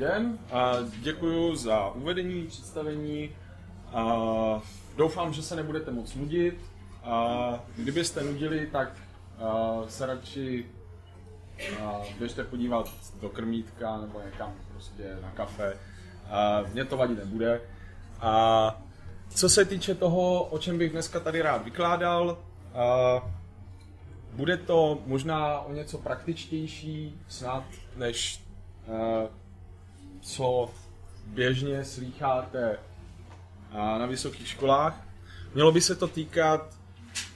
den děkuji za uvedení, představení. Doufám, že se nebudete moc nudit. Kdybyste nudili, tak se radši běžte podívat do krmítka nebo někam prostě na kafe. Mně to vadit nebude. A co se týče toho, o čem bych dneska tady rád vykládal, bude to možná o něco praktičtější snad, než co běžně slýcháte na vysokých školách. Mělo by se to týkat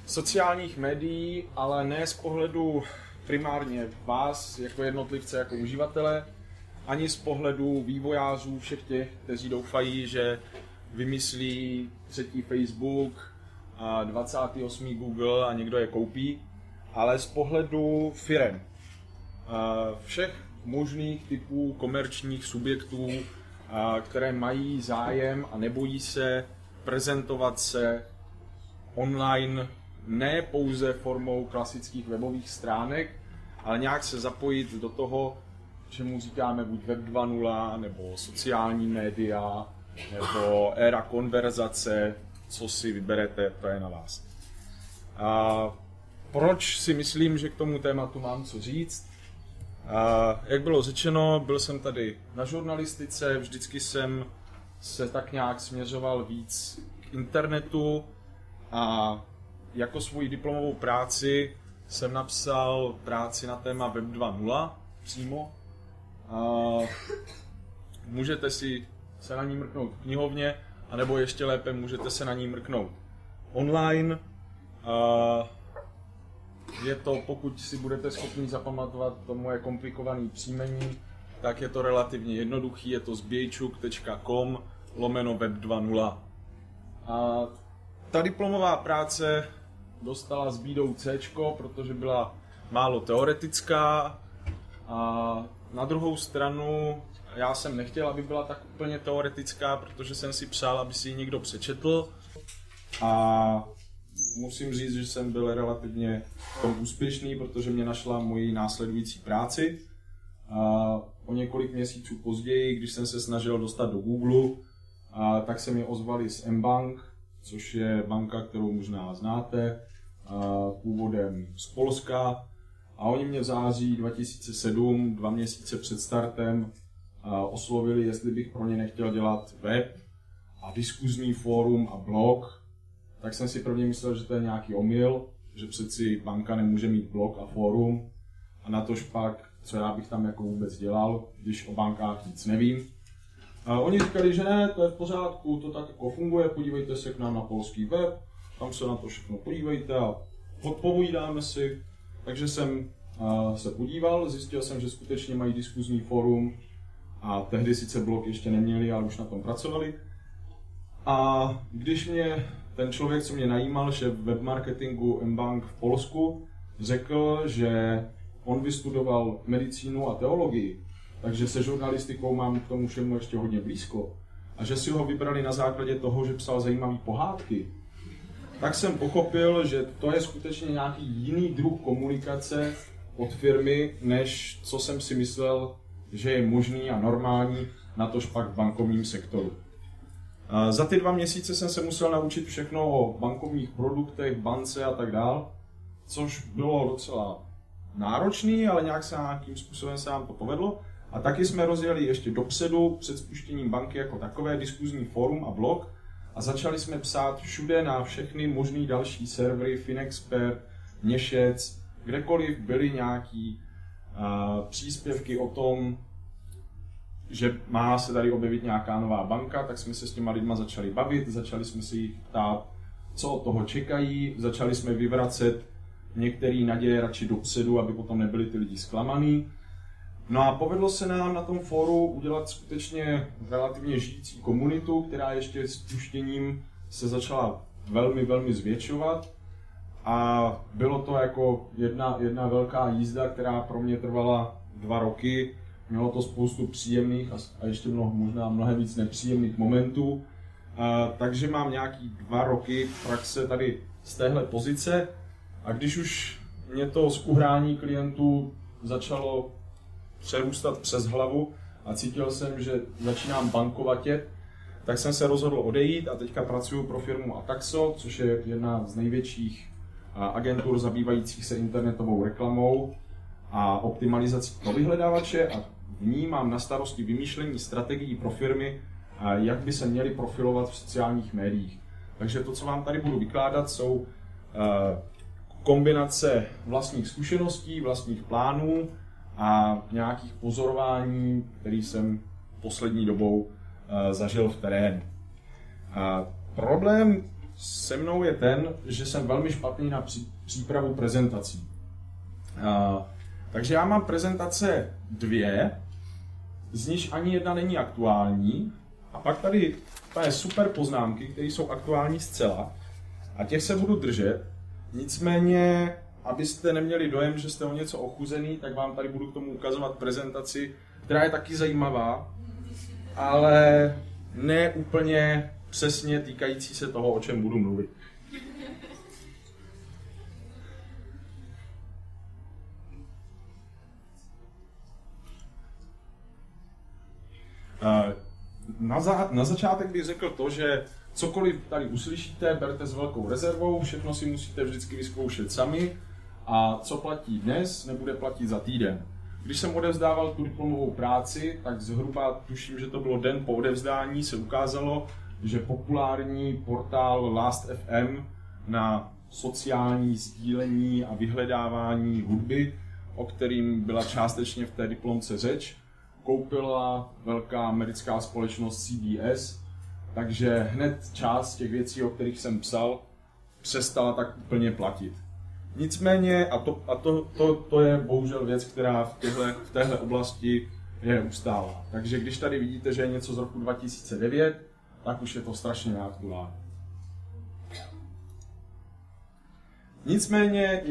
sociálních médií, ale ne z pohledu primárně vás jako jednotlivce, jako uživatele, ani z pohledu vývojářů, všech těch, kteří doufají, že vymyslí třetí Facebook, a 28. Google a někdo je koupí, ale z pohledu firem. Všech možných typů komerčních subjektů, které mají zájem a nebojí se prezentovat se online ne pouze formou klasických webových stránek, ale nějak se zapojit do toho, čemu říkáme buď Web 2.0, nebo sociální média, nebo éra konverzace, co si vyberete, to je na vás. A proč si myslím, že k tomu tématu mám co říct? A jak bylo řečeno, byl jsem tady na žurnalistice, vždycky jsem se tak nějak směřoval víc k internetu a jako svoji diplomovou práci jsem napsal práci na téma Web 2.0 přímo. A můžete si se na ní mrknout v knihovně, anebo ještě lépe můžete se na ní mrknout online. A je to, pokud si budete schopni zapamatovat to moje komplikované příjmení, tak je to relativně jednoduchý, je to zbějčuk.com lomeno web 2.0. A ta diplomová práce dostala s bídou C, protože byla málo teoretická a na druhou stranu já jsem nechtěl, aby byla tak úplně teoretická, protože jsem si přál, aby si ji někdo přečetl a musím říct, že jsem byl relativně tom úspěšný, protože mě našla moji následující práci. A o několik měsíců později, když jsem se snažil dostat do Google, a tak se mi ozvali z mBank, což je banka, kterou možná znáte, původem z Polska. A oni mě v září 2007, dva měsíce před startem, oslovili, jestli bych pro ně nechtěl dělat web a diskuzní fórum a blog, tak jsem si prvně myslel, že to je nějaký omyl, že přeci banka nemůže mít blog a fórum a na tož pak, co já bych tam jako vůbec dělal, když o bankách nic nevím. A oni říkali, že ne, to je v pořádku, to tak jako funguje, podívejte se k nám na polský web, tam se na to všechno podívejte a odpovídáme si. Takže jsem se podíval, zjistil jsem, že skutečně mají diskuzní fórum a tehdy sice blog ještě neměli, ale už na tom pracovali. A když mě ten člověk, co mě najímal, že v webmarketingu mBank v Polsku, řekl, že on vystudoval medicínu a teologii, takže se žurnalistikou mám k tomu všemu ještě hodně blízko. A že si ho vybrali na základě toho, že psal zajímavé pohádky. Tak jsem pochopil, že to je skutečně nějaký jiný druh komunikace od firmy, než co jsem si myslel, že je možný a normální, na tož pak v bankovním sektoru. Za ty dva měsíce jsem se musel naučit všechno o bankovních produktech, bance a tak dál, což bylo docela náročný, ale nějak se nějakým způsobem se nám to povedlo. A taky jsme rozjeli ještě dopředu před spuštěním banky jako takové diskuzní fórum a blog a začali jsme psát všude na všechny možné další servery, Finexpert, Měšec, kdekoliv byly nějaký uh, příspěvky o tom, že má se tady objevit nějaká nová banka, tak jsme se s těma lidma začali bavit, začali jsme si jich ptát, co od toho čekají, začali jsme vyvracet některé naděje radši dopředu, aby potom nebyli ty lidi zklamaný. No a povedlo se nám na tom fóru udělat skutečně relativně žijící komunitu, která ještě s puštěním se začala velmi, velmi zvětšovat. A bylo to jako jedna, jedna velká jízda, která pro mě trvala dva roky. Mělo to spoustu příjemných a, a ještě mnoho, možná mnohem víc nepříjemných momentů. A, takže mám nějaký dva roky praxe tady z téhle pozice. A když už mě to z uhrání klientů začalo přerůstat přes hlavu a cítil jsem, že začínám bankovatět, tak jsem se rozhodl odejít a teďka pracuji pro firmu Ataxo, což je jedna z největších agentur zabývajících se internetovou reklamou a optimalizací pro vyhledávače a v ní mám na starosti vymýšlení strategií pro firmy, jak by se měly profilovat v sociálních médiích. Takže to, co vám tady budu vykládat, jsou kombinace vlastních zkušeností, vlastních plánů a nějakých pozorování, který jsem poslední dobou zažil v terénu. Problém se mnou je ten, že jsem velmi špatný na přípravu prezentací. Takže já mám prezentace dvě, z nich ani jedna není aktuální, a pak tady je super poznámky, které jsou aktuální zcela, a těch se budu držet. Nicméně, abyste neměli dojem, že jste o něco ochuzený, tak vám tady budu k tomu ukazovat prezentaci, která je taky zajímavá, ale ne úplně přesně týkající se toho, o čem budu mluvit. Na, za, na začátek bych řekl to, že cokoliv tady uslyšíte, berte s velkou rezervou, všechno si musíte vždycky vyzkoušet sami a co platí dnes, nebude platit za týden. Když jsem odevzdával tu diplomovou práci, tak zhruba tuším, že to bylo den po odevzdání, se ukázalo, že populární portál Last.fm na sociální sdílení a vyhledávání hudby, o kterým byla částečně v té diplomce řeč, koupila velká americká společnost CBS, takže hned část těch věcí, o kterých jsem psal, přestala tak úplně platit. Nicméně, a to, a to, to, to je bohužel věc, která v, těhle, v téhle oblasti je ustálá. Takže když tady vidíte, že je něco z roku 2009, tak už je to strašně neaktuální. Nicméně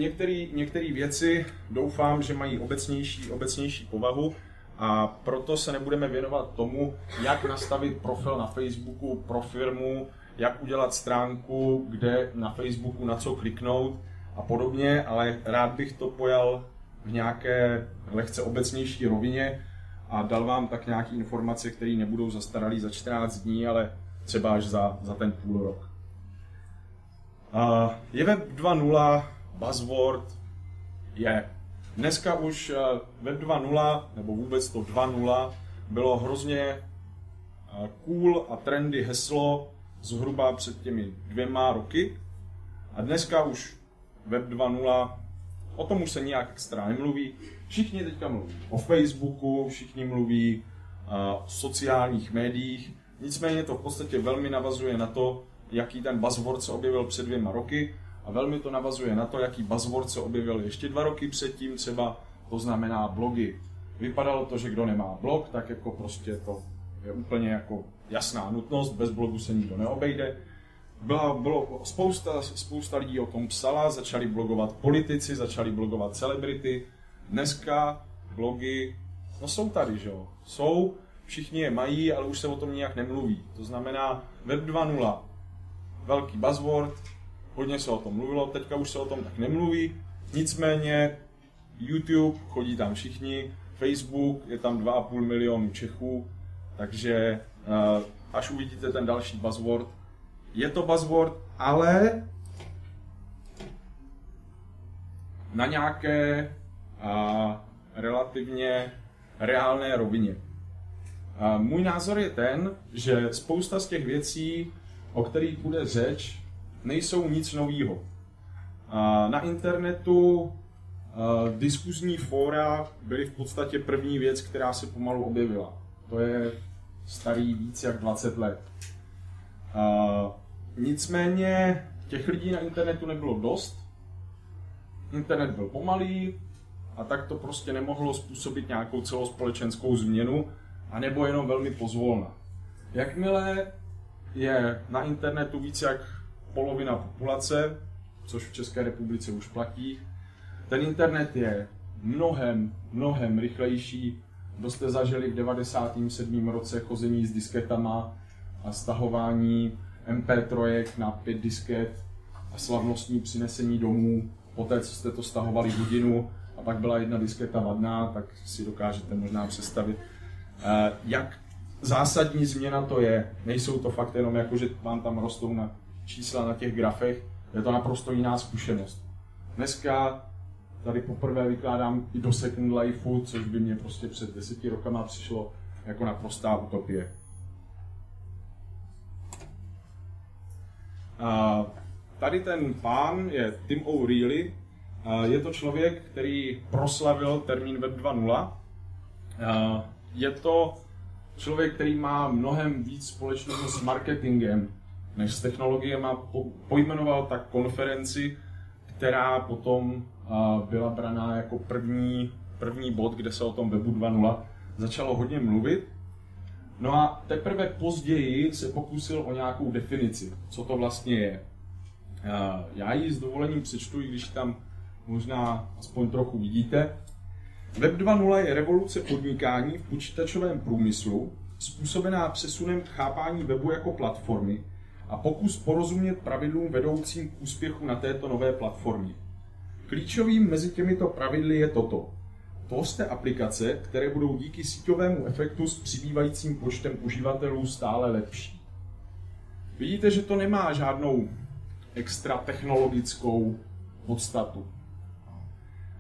některé věci doufám, že mají obecnější, obecnější povahu a proto se nebudeme věnovat tomu, jak nastavit profil na Facebooku pro firmu, jak udělat stránku, kde na Facebooku na co kliknout a podobně, ale rád bych to pojal v nějaké lehce obecnější rovině a dal vám tak nějaké informace, které nebudou zastaralý za 14 dní, ale třeba až za, za ten půl rok. Uh, je web 2.0, buzzword, je. Dneska už uh, web 2.0, nebo vůbec to 2.0, bylo hrozně uh, cool a trendy heslo zhruba před těmi dvěma roky. A dneska už web 2.0, o tom už se nějak extra nemluví. Všichni teďka mluví o Facebooku, všichni mluví o sociálních médiích, Nicméně to v podstatě velmi navazuje na to, jaký ten buzzword se objevil před dvěma roky a velmi to navazuje na to, jaký buzzword se objevil ještě dva roky předtím, třeba to znamená blogy. Vypadalo to, že kdo nemá blog, tak jako prostě to je úplně jako jasná nutnost, bez blogu se nikdo neobejde. Byla, bylo spousta, spousta lidí o tom psala, začali blogovat politici, začali blogovat celebrity. Dneska blogy, no jsou tady, že jo, jsou, všichni je mají, ale už se o tom nijak nemluví. To znamená Web 2.0, velký buzzword, hodně se o tom mluvilo, teďka už se o tom tak nemluví, nicméně YouTube, chodí tam všichni, Facebook, je tam 2,5 milionu Čechů, takže eh, až uvidíte ten další buzzword, je to buzzword, ale na nějaké a, eh, relativně reálné rovině. A můj názor je ten, že spousta z těch věcí, o kterých bude řeč, nejsou nic nového. Na internetu diskuzní fóra byly v podstatě první věc, která se pomalu objevila. To je starý víc jak 20 let. Nicméně těch lidí na internetu nebylo dost. Internet byl pomalý a tak to prostě nemohlo způsobit nějakou celospolečenskou změnu, anebo jenom velmi pozvolna. Jakmile je na internetu více jak polovina populace, což v České republice už platí, ten internet je mnohem, mnohem rychlejší. Kdo jste zažili v 97. roce chození s disketama a stahování MP3 na pět disket a slavnostní přinesení domů, poté co jste to stahovali hodinu a pak byla jedna disketa vadná, tak si dokážete možná představit, eh, jak zásadní změna to je. Nejsou to fakt jenom jako, že vám tam rostou na čísla na těch grafech, je to naprosto jiná zkušenost. Dneska tady poprvé vykládám i do Second Lifeu, což by mě prostě před deseti rokama přišlo jako naprostá utopie. A tady ten pán je Tim O'Reilly. Je to člověk, který proslavil termín Web 2.0. Je to člověk, který má mnohem víc společného s marketingem než s technologiemi. Pojmenoval tak konferenci, která potom byla braná jako první, první bod, kde se o tom webu 2.0 začalo hodně mluvit. No a teprve později se pokusil o nějakou definici, co to vlastně je. Já ji s dovolením přečtu, i když tam možná aspoň trochu vidíte. Web 2.0 je revoluce podnikání v počítačovém průmyslu, způsobená přesunem chápání webu jako platformy a pokus porozumět pravidlům vedoucím k úspěchu na této nové platformě. Klíčovým mezi těmito pravidly je toto. Tvořte aplikace, které budou díky síťovému efektu s přibývajícím počtem uživatelů stále lepší. Vidíte, že to nemá žádnou extra technologickou podstatu.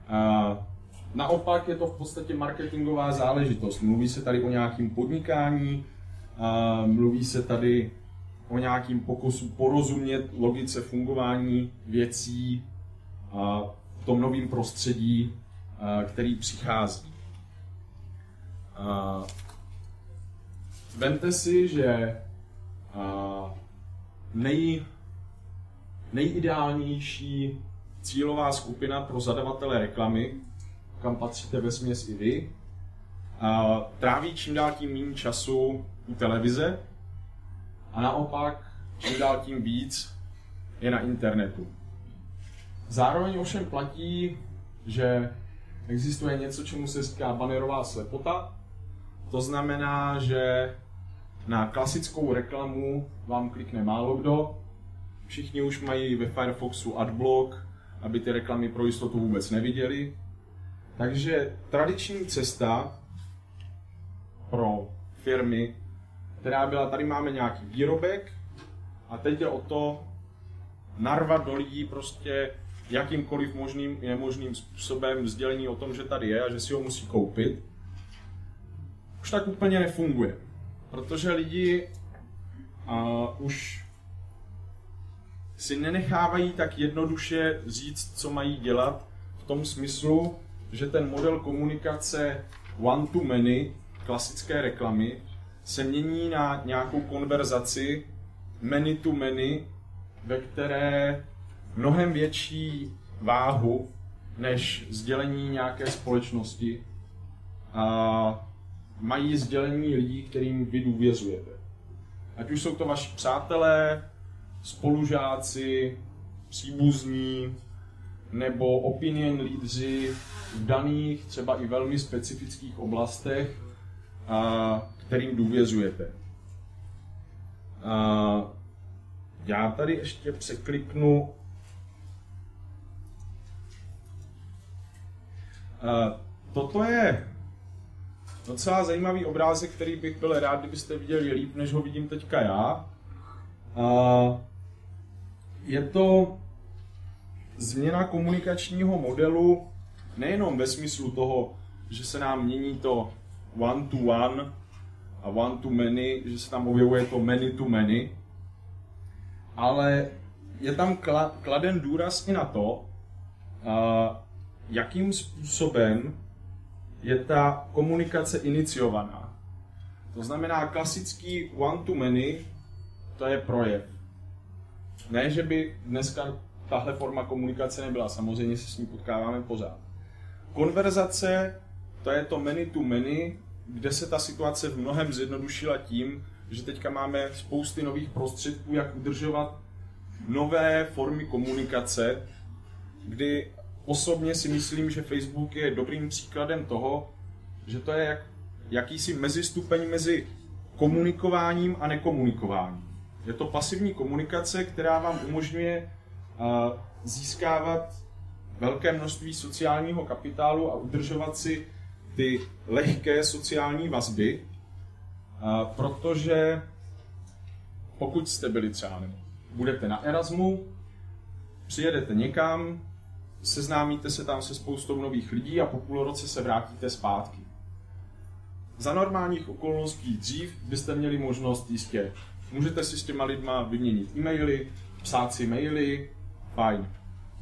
A naopak je to v podstatě marketingová záležitost. Mluví se tady o nějakém podnikání, mluví se tady o nějakém pokusu porozumět logice fungování věcí v tom novém prostředí, který přichází. Vemte si, že nej, nejideálnější cílová skupina pro zadavatele reklamy, kam patříte ve směs i vy, tráví čím dál tím méně času u televize a naopak čím dál tím víc je na internetu. Zároveň ovšem platí, že existuje něco, čemu se říká banerová slepota. To znamená, že na klasickou reklamu vám klikne málo kdo. Všichni už mají ve Firefoxu adblock, aby ty reklamy pro jistotu vůbec neviděli. Takže tradiční cesta pro firmy, která byla, tady máme nějaký výrobek a teď je o to narvat do lidí prostě jakýmkoliv možným nemožným způsobem sdělení o tom, že tady je a že si ho musí koupit, už tak úplně nefunguje. Protože lidi uh, už si nenechávají tak jednoduše říct, co mají dělat, v tom smyslu, že ten model komunikace one-to-many, klasické reklamy, se mění na nějakou konverzaci many-to-many, ve které mnohem větší váhu než sdělení nějaké společnosti a mají sdělení lidí, kterým vy důvěřujete. Ať už jsou to vaši přátelé, spolužáci, příbuzní, nebo opinion lídři v daných, třeba i velmi specifických oblastech, a kterým důvěřujete. A já tady ještě překliknu Toto je docela zajímavý obrázek, který bych byl rád, kdybyste viděli líp, než ho vidím teďka já. Je to změna komunikačního modelu nejenom ve smyslu toho, že se nám mění to one to one a one to many, že se tam objevuje to many to many, ale je tam kladen důraz i na to, jakým způsobem je ta komunikace iniciovaná. To znamená, klasický one-to-many, to je projev. Ne, že by dneska tahle forma komunikace nebyla, samozřejmě se s ní potkáváme pořád. konverzace, to je to many to many, kde se ta situace v mnohem zjednodušila tím, že teďka máme spousty nových prostředků, jak udržovat nové formy komunikace, kdy osobně si myslím, že Facebook je dobrým příkladem toho, že to je jak, jakýsi mezistupeň mezi komunikováním a nekomunikováním. Je to pasivní komunikace, která vám umožňuje uh, získávat velké množství sociálního kapitálu a udržovat si ty lehké sociální vazby, protože pokud jste byli třeba nebo budete na Erasmu, přijedete někam, seznámíte se tam se spoustou nových lidí a po půl roce se vrátíte zpátky. Za normálních okolností dřív byste měli možnost jistě, můžete si s těma lidma vyměnit e-maily, psát si maily, fajn.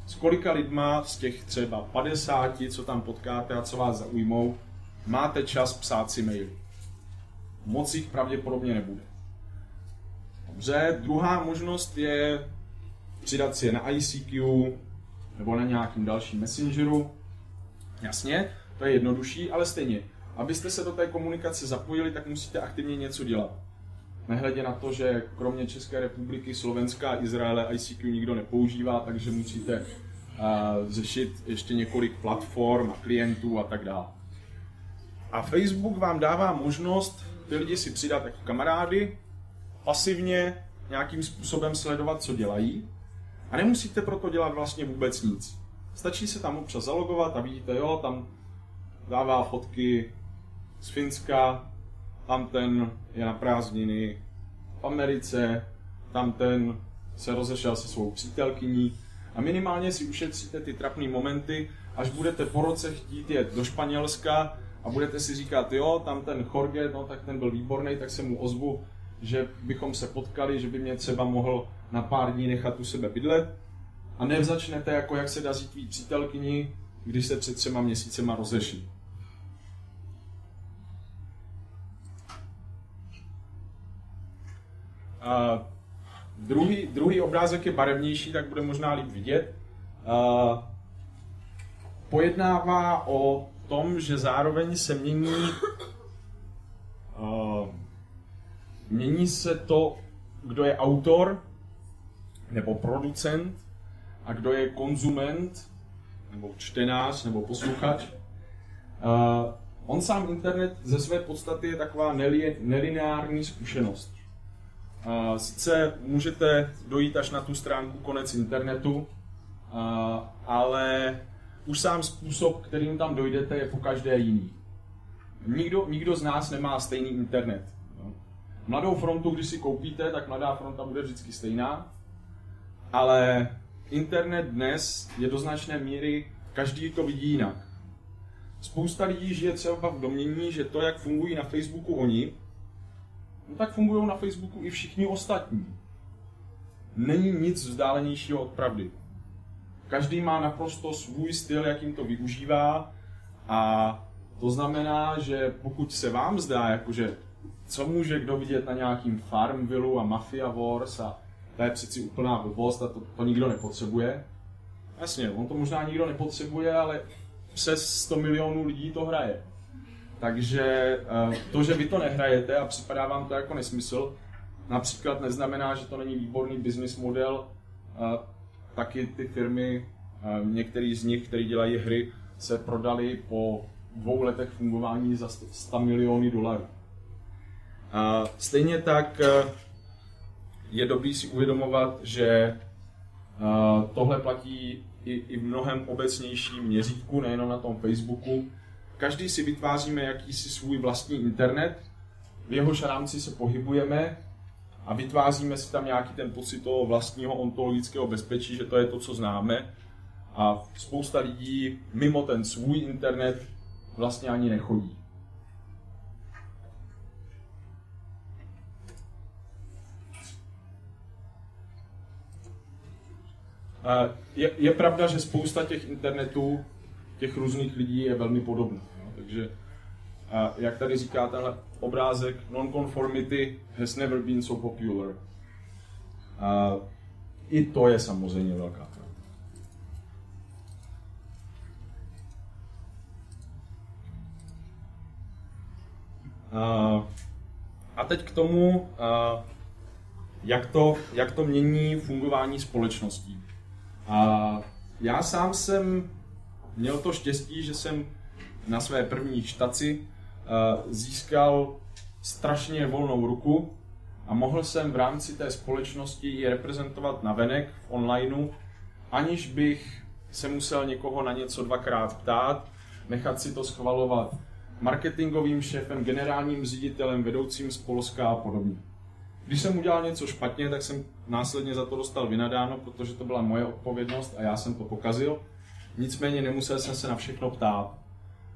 S kolika lidma z těch třeba 50, co tam potkáte a co vás zaujmou, máte čas psát si maily. Moc jich pravděpodobně nebude. Dobře, druhá možnost je přidat si je na ICQ nebo na nějakým dalším messengeru. Jasně, to je jednodušší, ale stejně. Abyste se do té komunikace zapojili, tak musíte aktivně něco dělat. Nehledě na to, že kromě České republiky, Slovenska a Izraele ICQ nikdo nepoužívá, takže musíte uh, řešit ještě několik platform a klientů a tak dále. A Facebook vám dává možnost ty lidi si přidat jako kamarády, pasivně nějakým způsobem sledovat, co dělají. A nemusíte proto dělat vlastně vůbec nic. Stačí se tam občas zalogovat a vidíte, jo, tam dává fotky z Finska, tam ten je na prázdniny v Americe, tam ten se rozešel se svou přítelkyní a minimálně si ušetříte ty trapné momenty, až budete po roce chtít jet do Španělska a budete si říkat, jo, tam ten Jorge, no tak ten byl výborný, tak se mu ozvu, že bychom se potkali, že by mě třeba mohl na pár dní nechat u sebe bydlet. A nevzačnete jako jak se daří tvý přítelkyni, když se před třema měsícema rozešli. A druhý, druhý obrázek je barevnější, tak bude možná líp vidět. A pojednává o tom, že zároveň se mění uh, mění se to, kdo je autor nebo producent a kdo je konzument nebo čtenář nebo posluchač. Uh, on sám internet ze své podstaty je taková nelineární zkušenost. Sice můžete dojít až na tu stránku konec internetu, ale už sám způsob, kterým tam dojdete, je po každé jiný. Nikdo, nikdo z nás nemá stejný internet. Mladou frontu, když si koupíte, tak mladá fronta bude vždycky stejná, ale internet dnes je do značné míry, každý to vidí jinak. Spousta lidí žije třeba v domění, že to, jak fungují na Facebooku oni, no tak fungují na Facebooku i všichni ostatní. Není nic vzdálenějšího od pravdy. Každý má naprosto svůj styl, jakým to využívá a to znamená, že pokud se vám zdá, jakože co může kdo vidět na nějakým Farmville a Mafia Wars a to je přeci úplná blbost a to, to nikdo nepotřebuje. Jasně, on to možná nikdo nepotřebuje, ale přes 100 milionů lidí to hraje. Takže eh, to, že vy to nehrajete a připadá vám to jako nesmysl, například neznamená, že to není výborný business model. Eh, taky ty firmy, eh, některý z nich, které dělají hry, se prodali po dvou letech fungování za 100 miliony dolarů. Stejně tak je dobrý si uvědomovat, že tohle platí i, i v mnohem obecnějším měřítku, nejenom na tom Facebooku. Každý si vytváříme jakýsi svůj vlastní internet, v jehož rámci se pohybujeme a vytváříme si tam nějaký ten pocit toho vlastního ontologického bezpečí, že to je to, co známe. A spousta lidí mimo ten svůj internet vlastně ani nechodí. Je, je pravda, že spousta těch internetů, těch různých lidí je velmi podobná. Takže a jak tady říká tenhle obrázek, nonconformity has never been so popular. A i to je samozřejmě velká pravda. A teď k tomu, jak to, jak to mění fungování společností. A já sám jsem měl to štěstí, že jsem na své první štaci uh, získal strašně volnou ruku a mohl jsem v rámci té společnosti ji reprezentovat na venek v onlineu, aniž bych se musel někoho na něco dvakrát ptát, nechat si to schvalovat marketingovým šéfem, generálním ředitelem, vedoucím z Polska a podobně. Když jsem udělal něco špatně, tak jsem následně za to dostal vynadáno, protože to byla moje odpovědnost a já jsem to pokazil. Nicméně nemusel jsem se na všechno ptát.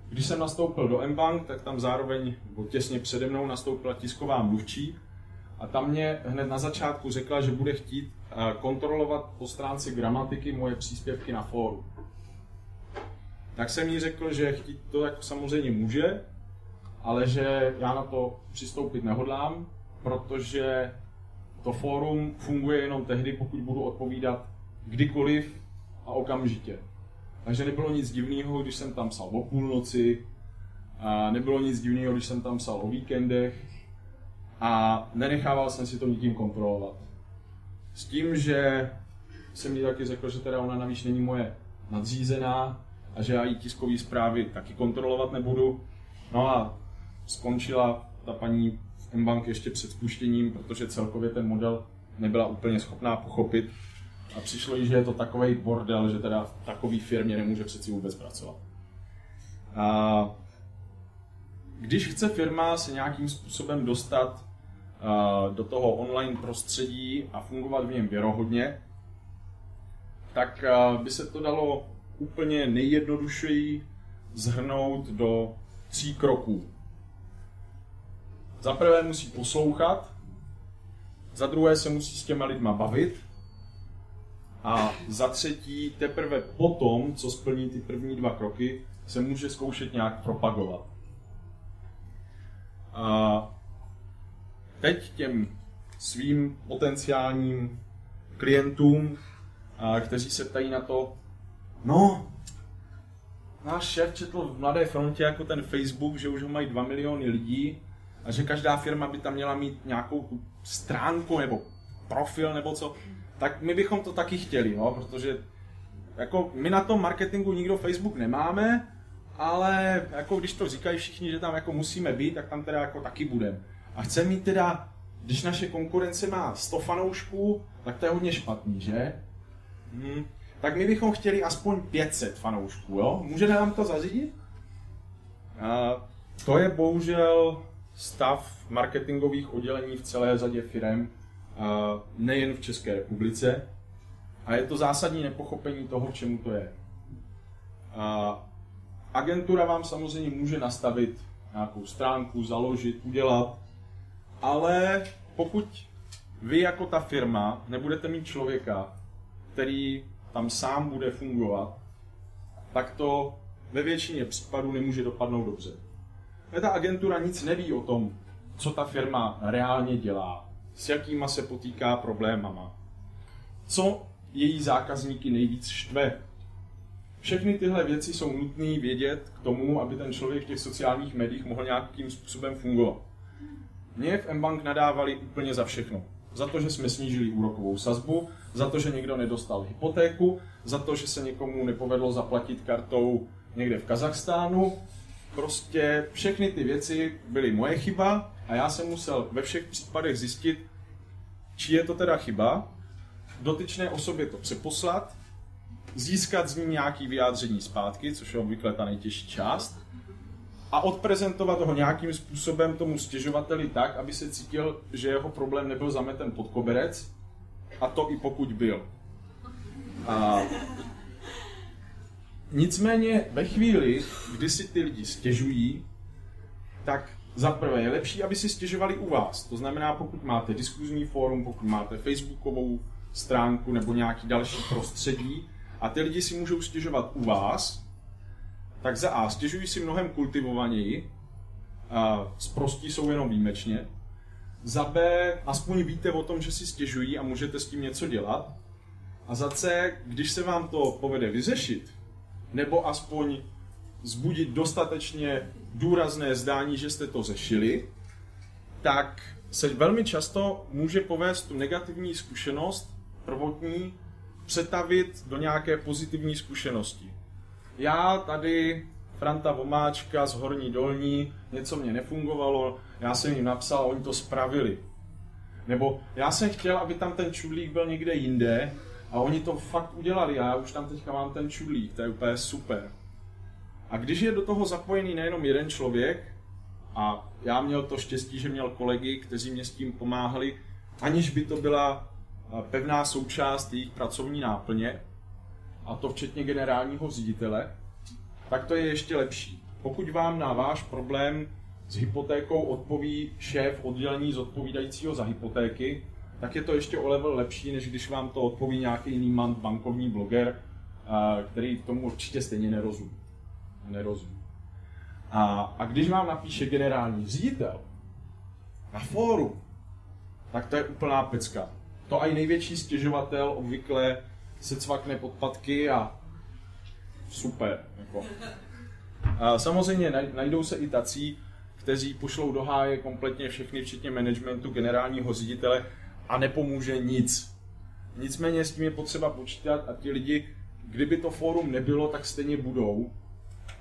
Když jsem nastoupil do mBank, tak tam zároveň, těsně přede mnou, nastoupila tisková mluvčí a tam mě hned na začátku řekla, že bude chtít eh, kontrolovat po stránce gramatiky moje příspěvky na fóru. Tak jsem jí řekl, že chtít to jako samozřejmě může, ale že já na to přistoupit nehodlám, protože to fórum funguje jenom tehdy, pokud budu odpovídat kdykoliv a okamžitě. Takže nebylo nic divného, když jsem tam psal o půlnoci, a nebylo nic divného, když jsem tam psal o víkendech a nenechával jsem si to nikým kontrolovat. S tím, že jsem mi taky řekl, že teda ona navíc není moje nadřízená a že já jí tiskové zprávy taky kontrolovat nebudu. No a skončila ta paní v mBank ještě před spuštěním, protože celkově ten model nebyla úplně schopná pochopit a přišlo jí, že je to takový bordel, že teda v takové firmě nemůže přeci vůbec pracovat. A když chce firma se nějakým způsobem dostat do toho online prostředí a fungovat v něm věrohodně, tak by se to dalo úplně nejjednodušeji zhrnout do tří kroků. Za prvé musí poslouchat, za druhé se musí s těma lidma bavit a za třetí teprve potom, co splní ty první dva kroky, se může zkoušet nějak propagovat. A teď těm svým potenciálním klientům, kteří se ptají na to, no, náš šéf četl v Mladé frontě jako ten Facebook, že už ho mají 2 miliony lidí a že každá firma by tam měla mít nějakou tu stránku nebo profil nebo co, tak my bychom to taky chtěli, jo, protože jako my na tom marketingu nikdo Facebook nemáme, ale jako když to říkají všichni, že tam jako musíme být, tak tam teda jako taky budeme. A chce mít teda, když naše konkurence má 100 fanoušků, tak to je hodně špatný, že? Hmm. Tak my bychom chtěli aspoň 500 fanoušků, jo? Můžete nám to zařídit? A to je bohužel stav marketingových oddělení v celé řadě firm, nejen v České republice. A je to zásadní nepochopení toho, čemu to je. Agentura vám samozřejmě může nastavit nějakou stránku, založit, udělat, ale pokud vy jako ta firma nebudete mít člověka, který tam sám bude fungovat, tak to ve většině případů nemůže dopadnout dobře. Ta agentura nic neví o tom, co ta firma reálně dělá, s jakýma se potýká problémama, co její zákazníky nejvíc štve. Všechny tyhle věci jsou nutné vědět k tomu, aby ten člověk v těch sociálních médiích mohl nějakým způsobem fungovat. Mě v mBank nadávali úplně za všechno. Za to, že jsme snížili úrokovou sazbu, za to, že někdo nedostal hypotéku, za to, že se někomu nepovedlo zaplatit kartou někde v Kazachstánu. Prostě všechny ty věci byly moje chyba a já jsem musel ve všech případech zjistit, či je to teda chyba, dotyčné osobě to přeposlat, získat z ní nějaký vyjádření zpátky, což je obvykle ta nejtěžší část, a odprezentovat ho nějakým způsobem tomu stěžovateli tak, aby se cítil, že jeho problém nebyl zameten pod koberec, a to i pokud byl. A nicméně ve chvíli, kdy si ty lidi stěžují, tak za prvé je lepší, aby si stěžovali u vás. To znamená, pokud máte diskuzní fórum, pokud máte facebookovou stránku nebo nějaký další prostředí a ty lidi si můžou stěžovat u vás, tak za A stěžují si mnohem kultivovaněji, a zprostí jsou jenom výjimečně. Za B aspoň víte o tom, že si stěžují a můžete s tím něco dělat. A za C, když se vám to povede vyřešit, nebo aspoň zbudit dostatečně důrazné zdání, že jste to řešili, tak se velmi často může povést tu negativní zkušenost prvotní přetavit do nějaké pozitivní zkušenosti. Já tady, Franta Vomáčka z Horní Dolní, něco mě nefungovalo, já jsem jim napsal, oni to spravili. Nebo já jsem chtěl, aby tam ten čudlík byl někde jinde a oni to fakt udělali a já už tam teďka mám ten čudlík, to je úplně super. A když je do toho zapojený nejenom jeden člověk, a já měl to štěstí, že měl kolegy, kteří mě s tím pomáhali, aniž by to byla pevná součást jejich pracovní náplně, a to včetně generálního ředitele, tak to je ještě lepší. Pokud vám na váš problém s hypotékou odpoví šéf oddělení zodpovídajícího za hypotéky, tak je to ještě o level lepší, než když vám to odpoví nějaký jiný bankovní bloger, který tomu určitě stejně nerozumí. Nerozumí. A, a když vám napíše generální ředitel na fóru, tak to je úplná pecka. To i největší stěžovatel obvykle se cvakne podpatky a super. Jako. A samozřejmě najdou se i tací, kteří pošlou do háje kompletně všechny, včetně managementu, generálního ředitele a nepomůže nic. Nicméně s tím je potřeba počítat a ti lidi, kdyby to fórum nebylo, tak stejně budou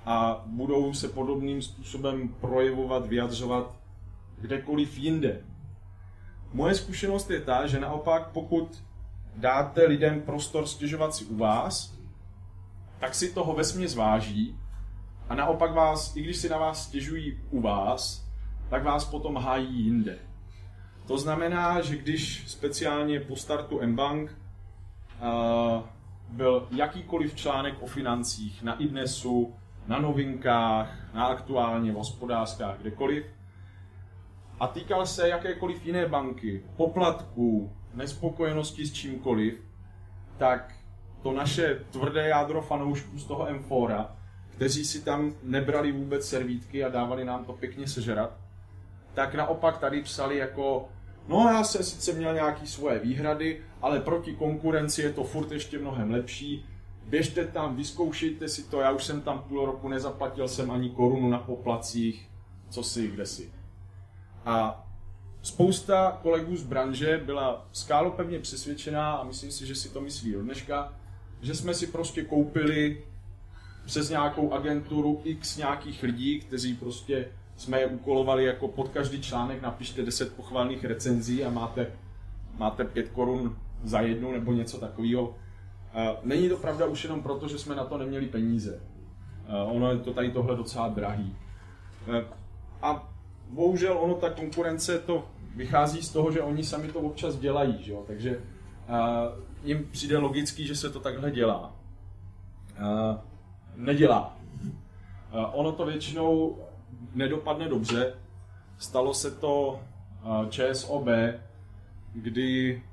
a budou se podobným způsobem projevovat, vyjadřovat kdekoliv jinde. Moje zkušenost je ta, že naopak pokud dáte lidem prostor stěžovat si u vás, tak si toho vesmě zváží a naopak vás, i když si na vás stěžují u vás, tak vás potom hájí jinde. To znamená, že když speciálně po startu mBank uh, byl jakýkoliv článek o financích na iDnesu, na novinkách, na aktuálně v hospodářskách, kdekoliv, a týkal se jakékoliv jiné banky, poplatků, nespokojenosti s čímkoliv, tak to naše tvrdé jádro fanoušků z toho M4, kteří si tam nebrali vůbec servítky a dávali nám to pěkně sežrat, tak naopak tady psali jako No já jsem sice měl nějaké svoje výhrady, ale proti konkurenci je to furt ještě mnohem lepší. Běžte tam, vyzkoušejte si to, já už jsem tam půl roku nezaplatil jsem ani korunu na poplacích, co si, kde si. A spousta kolegů z branže byla skálopevně přesvědčená a myslím si, že si to myslí od dneška, že jsme si prostě koupili přes nějakou agenturu x nějakých lidí, kteří prostě jsme je úkolovali jako pod každý článek napište 10 pochvalných recenzí a máte, máte 5 korun za jednu nebo něco takového. Není to pravda už jenom proto, že jsme na to neměli peníze. Ono je to tady tohle docela drahý. A bohužel ono, ta konkurence to vychází z toho, že oni sami to občas dělají, že jo? takže jim přijde logický, že se to takhle dělá. Nedělá. Ono to většinou nedopadne dobře. Stalo se to ČSOB, kdy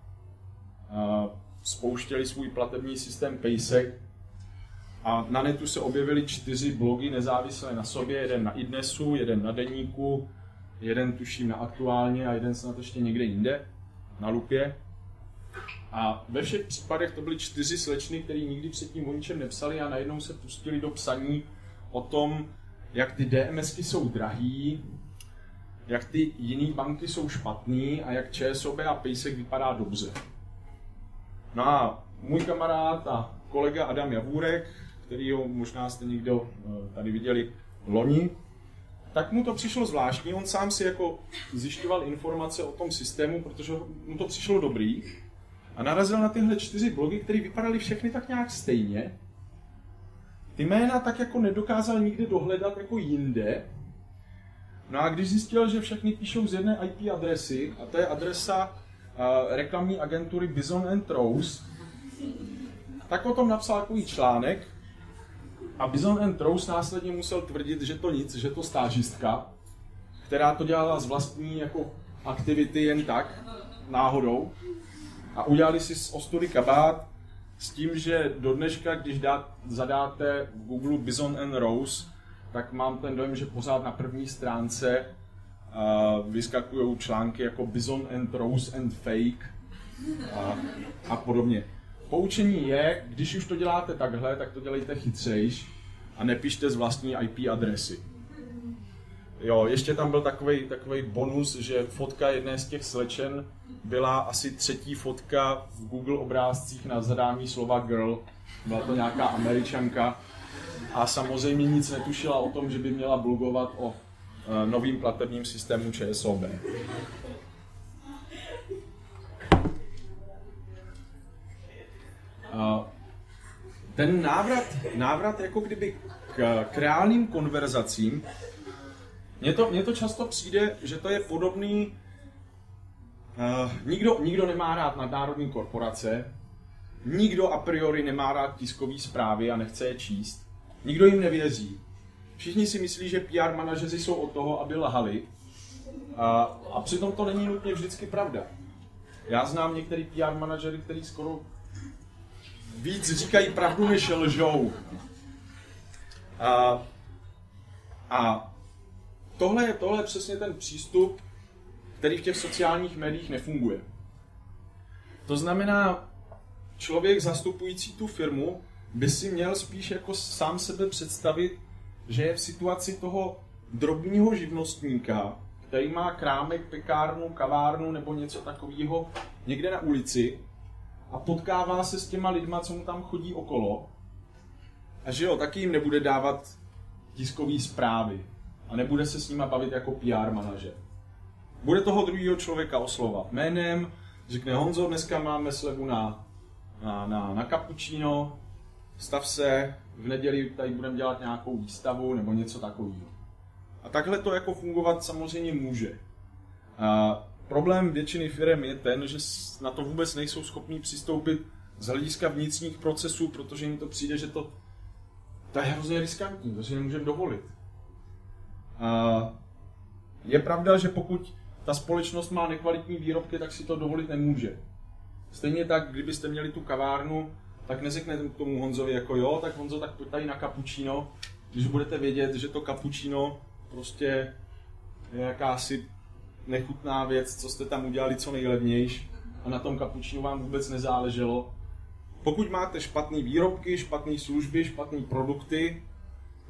spouštěli svůj platební systém Paysec a na netu se objevily čtyři blogy nezávislé na sobě, jeden na iDnesu, jeden na Deníku, jeden tuším na Aktuálně a jeden snad ještě někde jinde, na Lupě. A ve všech případech to byly čtyři slečny, které nikdy předtím o ničem nepsali a najednou se pustili do psaní o tom, jak ty DMSky jsou drahý, jak ty jiné banky jsou špatný a jak ČSOB a Pejsek vypadá dobře. No a můj kamarád a kolega Adam Javůrek, který ho možná jste někdo eh, tady viděli loni, tak mu to přišlo zvláštní, on sám si jako zjišťoval informace o tom systému, protože mu to přišlo dobrý. A narazil na tyhle čtyři blogy, které vypadaly všechny tak nějak stejně ty jména tak jako nedokázal nikde dohledat jako jinde. No a když zjistil, že všechny píšou z jedné IP adresy, a to je adresa uh, reklamní agentury Bison and Rose, tak o tom napsal takový článek a Bison and Rose následně musel tvrdit, že to nic, že to stážistka, která to dělala z vlastní jako aktivity jen tak, náhodou. A udělali si z ostudy kabát s tím, že do dneška, když dát, zadáte v Google Bison and Rose, tak mám ten dojem, že pořád na první stránce uh, vyskakují články jako Bison and Rose and Fake a, a podobně. Poučení je, když už to děláte takhle, tak to dělejte chytřejš a nepište z vlastní IP adresy. Jo, ještě tam byl takový takový bonus, že fotka jedné z těch slečen byla asi třetí fotka v Google obrázcích na zadání slova girl. Byla to nějaká američanka a samozřejmě nic netušila o tom, že by měla blogovat o e, novým platebním systému ČSOB. ten návrat, návrat jako kdyby k, k reálným konverzacím, mně to, mně to často přijde, že to je podobný, uh, nikdo, nikdo nemá rád nadnárodní korporace, nikdo a priori nemá rád tiskové zprávy a nechce je číst, nikdo jim nevěří. Všichni si myslí, že PR manažeři jsou od toho, aby lhali, a, a přitom to není nutně vždycky pravda. Já znám některý PR manažery, který skoro víc říkají pravdu, než lžou. A, a tohle, je, tohle je přesně ten přístup, který v těch sociálních médiích nefunguje. To znamená, člověk zastupující tu firmu by si měl spíš jako sám sebe představit, že je v situaci toho drobního živnostníka, který má krámek, pekárnu, kavárnu nebo něco takového někde na ulici a potkává se s těma lidma, co mu tam chodí okolo. A že jo, taky jim nebude dávat tiskový zprávy a nebude se s nima bavit jako PR manažer. Bude toho druhého člověka oslovat jménem, řekne Honzo, dneska máme slevu na, na, na, na cappuccino, stav se, v neděli tady budeme dělat nějakou výstavu nebo něco takového. A takhle to jako fungovat samozřejmě může. A problém většiny firm je ten, že na to vůbec nejsou schopní přistoupit z hlediska vnitřních procesů, protože jim to přijde, že to, to je hrozně riskantní, to si nemůžeme dovolit. Je pravda, že pokud ta společnost má nekvalitní výrobky, tak si to dovolit nemůže. Stejně tak, kdybyste měli tu kavárnu, tak neřeknete tomu Honzovi jako jo, tak Honzo, tak pojď tady na kapučíno, když budete vědět, že to kapučíno prostě je jakási nechutná věc, co jste tam udělali co nejlevnější a na tom kapučínu vám vůbec nezáleželo. Pokud máte špatné výrobky, špatné služby, špatné produkty,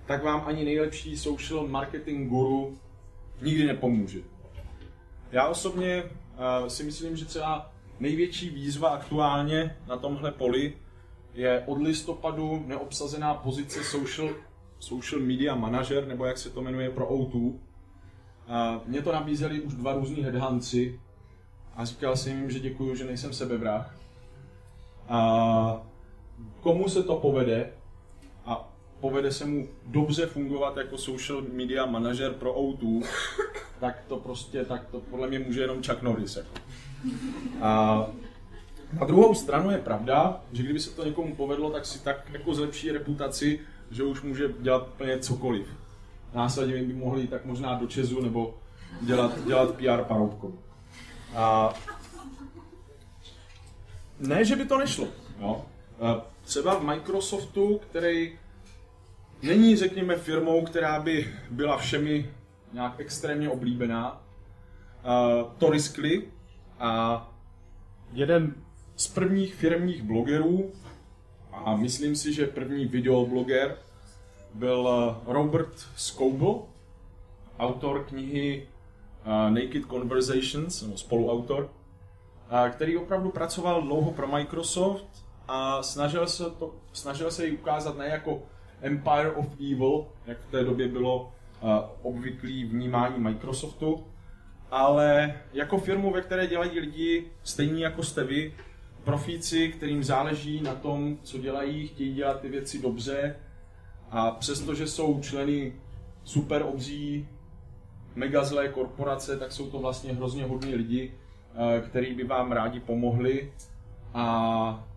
tak vám ani nejlepší social marketing guru nikdy nepomůže. Já osobně uh, si myslím, že třeba největší výzva aktuálně na tomhle poli je od listopadu neobsazená pozice social, social media manager, nebo jak se to jmenuje pro O2, a mě to nabízeli už dva různí headhunci a říkal jsem jim, že děkuju, že nejsem sebevrah. A komu se to povede povede se mu dobře fungovat jako social media manažer pro O2, tak to prostě, tak to podle mě může jenom Chuck Norris. Jako. A na druhou stranu je pravda, že kdyby se to někomu povedlo, tak si tak jako zlepší reputaci, že už může dělat úplně cokoliv následně by mohli tak možná do Česu nebo dělat, dělat PR paroubkou. A ne, že by to nešlo. Jo. Třeba v Microsoftu, který není, řekněme, firmou, která by byla všemi nějak extrémně oblíbená, to riskli. A jeden z prvních firmních blogerů, a myslím si, že první videobloger, byl eh, Robert Scoble, autor knihy eh, Naked Conversations, nebo spoluautor, eh, který opravdu pracoval dlouho pro Microsoft a snažil se, to, snažil se ji ukázat ne jako Empire of Evil, jak v té době bylo obvyklý vnímání Microsoftu, ale jako firmu, ve které dělají lidi stejní jako jste vy, profíci, kterým záleží na tom, co dělají, chtějí dělat ty věci dobře, a přestože jsou členy super obří, mega zlé korporace, tak jsou to vlastně hrozně hodní lidi, eh, kteří by vám rádi pomohli. A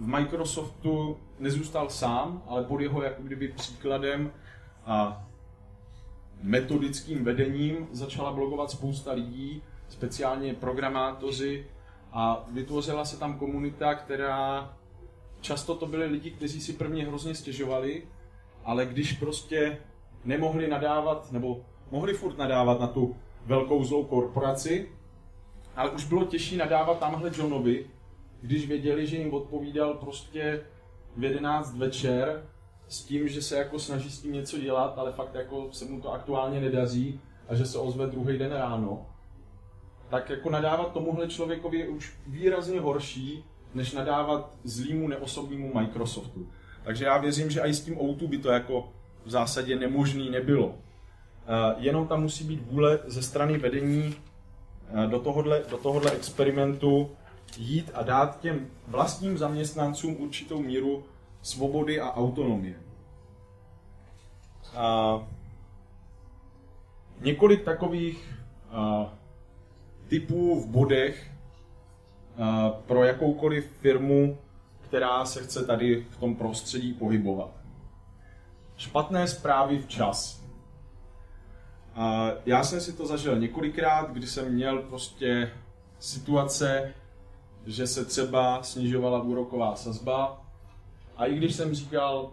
v Microsoftu nezůstal sám, ale pod jeho jako kdyby příkladem a metodickým vedením začala blogovat spousta lidí, speciálně programátoři a vytvořila se tam komunita, která často to byly lidi, kteří si prvně hrozně stěžovali, ale když prostě nemohli nadávat, nebo mohli furt nadávat na tu velkou zlou korporaci, ale už bylo těžší nadávat tamhle Johnovi, když věděli, že jim odpovídal prostě v 11 večer s tím, že se jako snaží s tím něco dělat, ale fakt jako se mu to aktuálně nedaří a že se ozve druhý den ráno, tak jako nadávat tomuhle člověkovi je už výrazně horší, než nadávat zlýmu neosobnímu Microsoftu. Takže já věřím, že i s tím O2 by to jako v zásadě nemožný nebylo. Eh, jenom tam musí být vůle ze strany vedení eh, do tohohle, do tohohle experimentu jít a dát těm vlastním zaměstnancům určitou míru svobody a autonomie. A několik takových a, typů v bodech a, pro jakoukoliv firmu, která se chce tady v tom prostředí pohybovat. Špatné zprávy včas. A já jsem si to zažil několikrát, kdy jsem měl prostě situace, že se třeba snižovala úroková sazba a i když jsem říkal,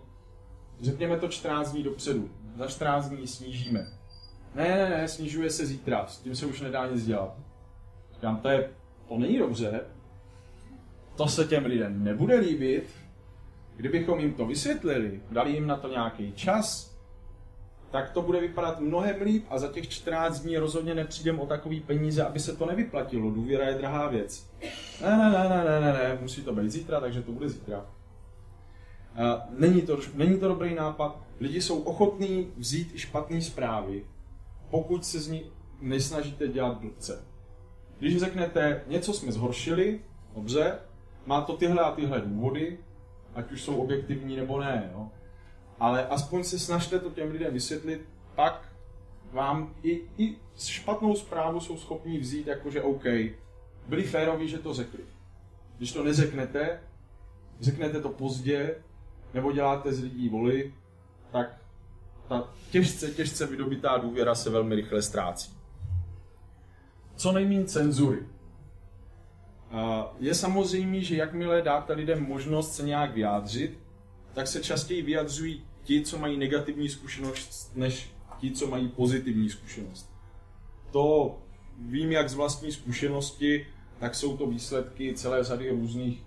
řekněme to 14 dní dopředu, za 14 dní snížíme. Ne, ne, ne, snižuje se zítra, s tím se už nedá nic dělat. Říkám, to, je, to není dobře, to se těm lidem nebude líbit, kdybychom jim to vysvětlili, dali jim na to nějaký čas, tak to bude vypadat mnohem líp a za těch 14 dní rozhodně nepřijdem o takový peníze, aby se to nevyplatilo. Důvěra je drahá věc. Ne, ne, ne, ne, ne, ne, ne, musí to být zítra, takže to bude zítra. Není to, není to dobrý nápad. Lidi jsou ochotní vzít i špatné zprávy, pokud se z ní nesnažíte dělat blbce. Když řeknete, něco jsme zhoršili, dobře, má to tyhle a tyhle důvody, ať už jsou objektivní nebo ne, jo. Ale aspoň se snažte to těm lidem vysvětlit, pak vám i, i špatnou zprávu jsou schopní vzít, jakože OK, byli féroví, že to řekli. Když to neřeknete, řeknete to pozdě, nebo děláte z lidí voli, tak ta těžce, těžce vydobitá důvěra se velmi rychle ztrácí. Co nejméně cenzury. Je samozřejmé, že jakmile dáte lidem možnost se nějak vyjádřit, tak se častěji vyjadřují ti, co mají negativní zkušenost, než ti, co mají pozitivní zkušenost. To vím jak z vlastní zkušenosti, tak jsou to výsledky celé řady různých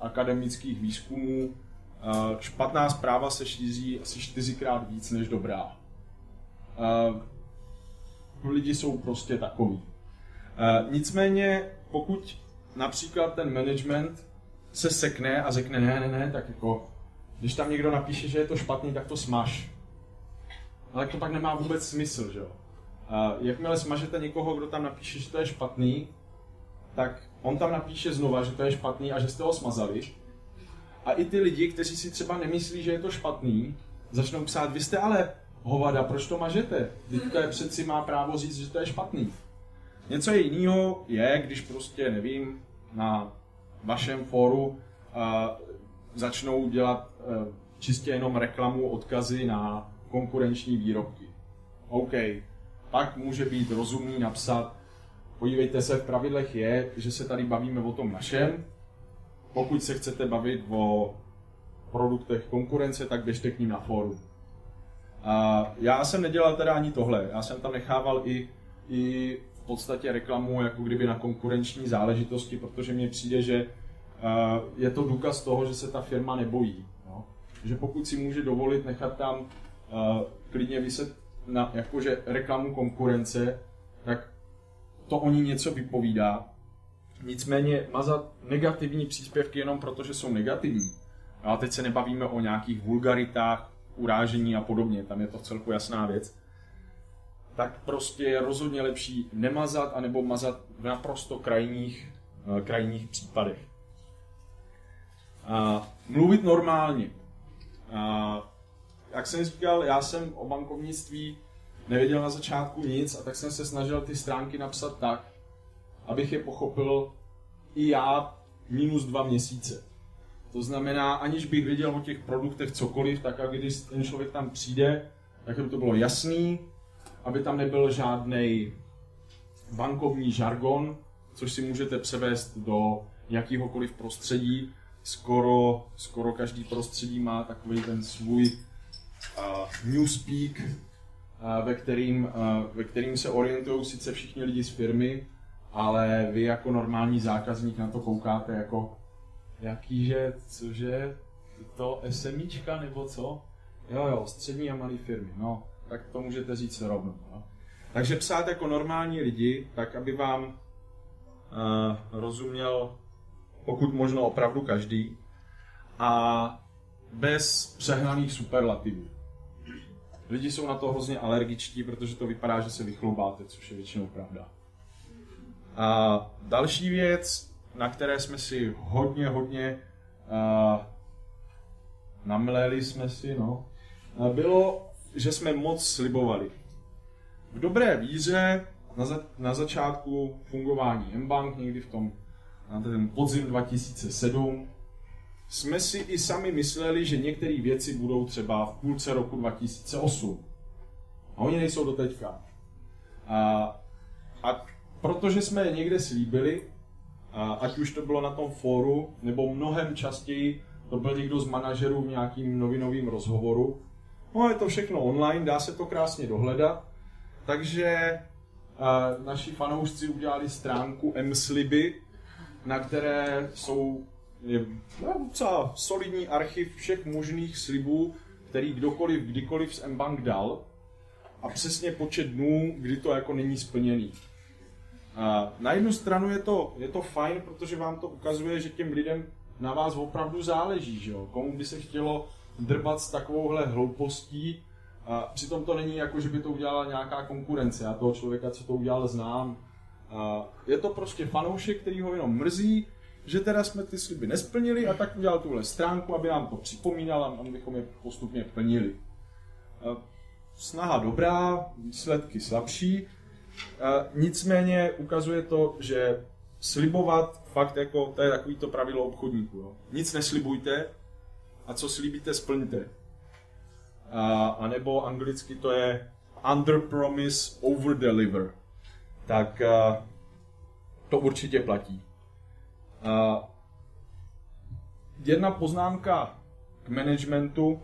akademických výzkumů, špatná zpráva se šíří asi čtyřikrát víc než dobrá. Lidi jsou prostě takový. Nicméně, pokud například ten management se sekne a řekne ne, ne, ne, tak jako, když tam někdo napíše, že je to špatný, tak to smaž. Ale to pak nemá vůbec smysl, že jo. jakmile smažete někoho, kdo tam napíše, že to je špatný, tak on tam napíše znova, že to je špatný a že jste ho smazali a i ty lidi, kteří si třeba nemyslí, že je to špatný, začnou psát, vy jste ale hovada, proč to mažete? to je přeci má právo říct, že to je špatný. Něco jiného je, když prostě, nevím, na vašem fóru začnou dělat uh, čistě jenom reklamu, odkazy na konkurenční výrobky. OK, pak může být rozumný napsat, podívejte se, v pravidlech je, že se tady bavíme o tom našem, pokud se chcete bavit o produktech konkurence, tak běžte k ním na fórum. A já jsem nedělal teda ani tohle, já jsem tam nechával i, i v podstatě reklamu jako kdyby na konkurenční záležitosti, protože mně přijde, že je to důkaz toho, že se ta firma nebojí. No? Že pokud si může dovolit nechat tam klidně vyset na jakože reklamu konkurence, tak to o ní něco vypovídá Nicméně mazat negativní příspěvky jenom proto, že jsou negativní. A teď se nebavíme o nějakých vulgaritách, urážení a podobně, tam je to celku jasná věc. Tak prostě je rozhodně lepší nemazat, anebo mazat v naprosto krajních, eh, krajních případech. A mluvit normálně. A jak jsem říkal, já jsem o bankovnictví nevěděl na začátku nic a tak jsem se snažil ty stránky napsat tak, abych je pochopil i já minus dva měsíce. To znamená, aniž bych věděl o těch produktech cokoliv, tak aby když ten člověk tam přijde, tak aby to bylo jasný, aby tam nebyl žádný bankovní žargon, což si můžete převést do jakýhokoliv prostředí. Skoro, skoro každý prostředí má takový ten svůj uh, newspeak, uh, ve, kterým, uh, ve kterým se orientují sice všichni lidi z firmy, ale vy jako normální zákazník na to koukáte jako jakýže, cože, to SMIčka nebo co? Jo, jo, střední a malé firmy, no, tak to můžete říct rovnou. No. Takže psát jako normální lidi, tak aby vám uh, rozuměl pokud možno opravdu každý a bez přehnaných superlativů. Lidi jsou na to hrozně alergičtí, protože to vypadá, že se vychloubáte, což je většinou pravda. A další věc, na které jsme si hodně, hodně uh, namleli jsme si, no, bylo, že jsme moc slibovali. V dobré víře na, za, na začátku fungování mBank, někdy v tom na ten podzim 2007, jsme si i sami mysleli, že některé věci budou třeba v půlce roku 2008. A oni nejsou do teďka. A, a protože jsme je někde slíbili, a ať už to bylo na tom fóru, nebo mnohem častěji to byl někdo z manažerů v nějakým novinovým rozhovoru. No je to všechno online, dá se to krásně dohledat. Takže a, naši fanoušci udělali stránku msliby, na které jsou je no, docela solidní archiv všech možných slibů, který kdokoliv, kdykoliv z mBank dal a přesně počet dnů, kdy to jako není splněný. A na jednu stranu je to, je to fajn, protože vám to ukazuje, že těm lidem na vás opravdu záleží, že jo? Komu by se chtělo drbat s takovouhle hloupostí, a přitom to není jako, že by to udělala nějaká konkurence. Já toho člověka, co to udělal, znám. Je to prostě fanoušek, který ho jenom mrzí, že teda jsme ty sliby nesplnili a tak udělal tuhle stránku, aby nám to připomínal a abychom je postupně plnili. Snaha dobrá, výsledky slabší, nicméně ukazuje to, že slibovat fakt jako, to je takový to pravidlo obchodníků. Jo. Nic neslibujte a co slíbíte, splňte. A, a nebo anglicky to je under promise, over deliver. Tak a, to určitě platí. A, jedna poznámka k managementu.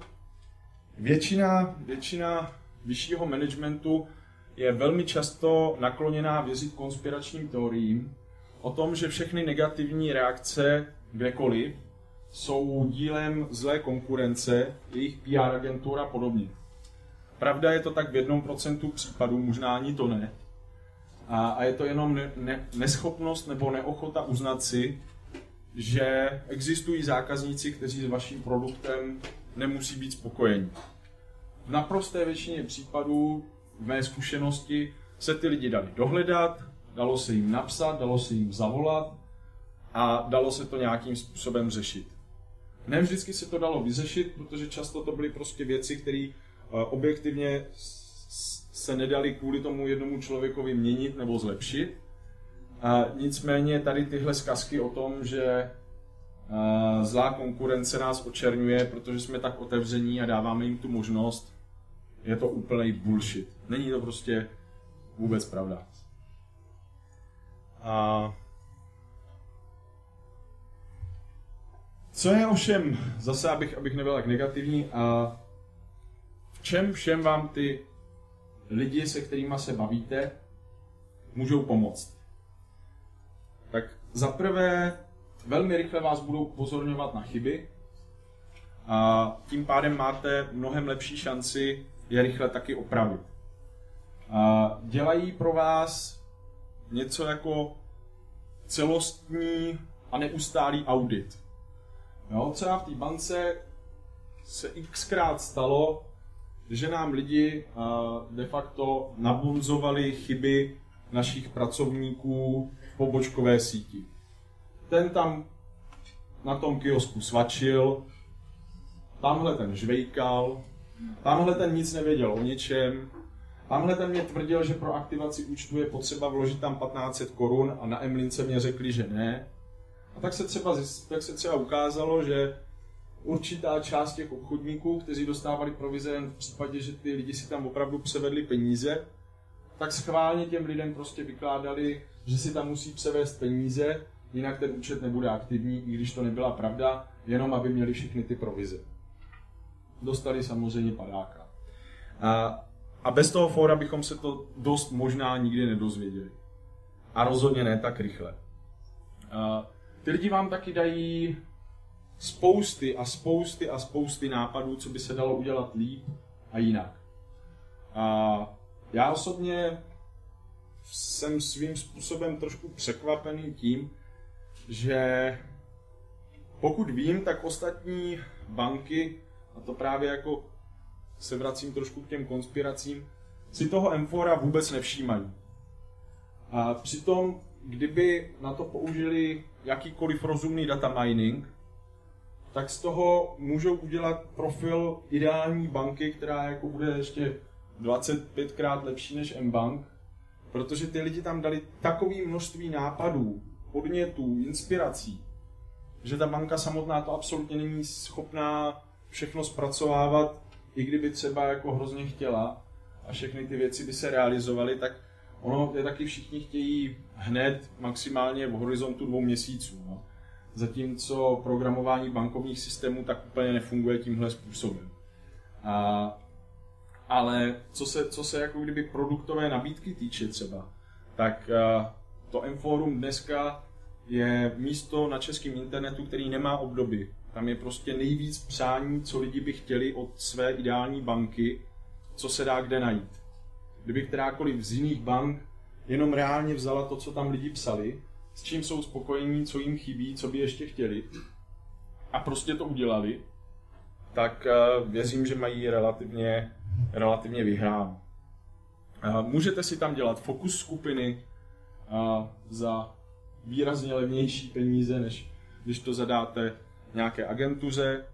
Většina, většina vyššího managementu je velmi často nakloněná věřit konspiračním teoriím, o tom, že všechny negativní reakce kdekoliv jsou dílem zlé konkurence, jejich PR agentur a podobně. Pravda je to tak v jednom procentu případů, možná ani to ne. A, a je to jenom ne, ne, neschopnost nebo neochota uznat si, že existují zákazníci, kteří s vaším produktem nemusí být spokojeni. V naprosté většině případů, v mé zkušenosti, se ty lidi dali dohledat, dalo se jim napsat, dalo se jim zavolat a dalo se to nějakým způsobem řešit. Ne vždycky se to dalo vyřešit, protože často to byly prostě věci, které eh, objektivně se nedali kvůli tomu jednomu člověkovi měnit nebo zlepšit. A nicméně tady tyhle zkazky o tom, že zlá konkurence nás očerňuje, protože jsme tak otevření a dáváme jim tu možnost, je to úplný bullshit. Není to prostě vůbec pravda. A co je ovšem, zase abych, abych nebyl tak negativní, a v čem všem vám ty lidi, se kterými se bavíte, můžou pomoct? Tak za prvé, velmi rychle vás budou pozorňovat na chyby a tím pádem máte mnohem lepší šanci je rychle taky opravit. A dělají pro vás něco jako celostní a neustálý audit. Jo, třeba v té bance se xkrát stalo, že nám lidi de facto nabunzovali chyby našich pracovníků v pobočkové síti. Ten tam na tom kiosku svačil, tamhle ten žvejkal, tamhle ten nic nevěděl o ničem, Tamhle ten mě tvrdil, že pro aktivaci účtu je potřeba vložit tam 1500 korun a na Emlince mě řekli, že ne. A tak se třeba, tak se třeba ukázalo, že určitá část těch obchodníků, kteří dostávali provize jen v případě, že ty lidi si tam opravdu převedli peníze, tak schválně těm lidem prostě vykládali, že si tam musí převést peníze, jinak ten účet nebude aktivní, i když to nebyla pravda, jenom aby měli všechny ty provize. Dostali samozřejmě padáka. A a bez toho fóra bychom se to dost možná nikdy nedozvěděli. A rozhodně ne tak rychle. ty lidi vám taky dají spousty a spousty a spousty nápadů, co by se dalo udělat líp a jinak. A já osobně jsem svým způsobem trošku překvapený tím, že pokud vím, tak ostatní banky, a to právě jako se vracím trošku k těm konspiracím, si toho Emfora vůbec nevšímají. A přitom, kdyby na to použili jakýkoliv rozumný data mining, tak z toho můžou udělat profil ideální banky, která jako bude ještě 25krát lepší než mBank, protože ty lidi tam dali takové množství nápadů, podnětů, inspirací, že ta banka samotná to absolutně není schopná všechno zpracovávat, i kdyby třeba jako hrozně chtěla a všechny ty věci by se realizovaly, tak ono je taky všichni chtějí hned maximálně v horizontu dvou měsíců. No. Zatímco programování bankovních systémů tak úplně nefunguje tímhle způsobem. A, ale co se, co se jako kdyby produktové nabídky týče třeba, tak a, to M-Forum dneska je místo na českém internetu, který nemá obdoby. Tam je prostě nejvíc přání, co lidi by chtěli od své ideální banky, co se dá kde najít. Kdyby kterákoliv z jiných bank jenom reálně vzala to, co tam lidi psali, s čím jsou spokojení, co jim chybí, co by ještě chtěli, a prostě to udělali, tak věřím, že mají relativně, relativně vyhráno. Můžete si tam dělat fokus skupiny za výrazně levnější peníze, než když to zadáte nějaké agentuře.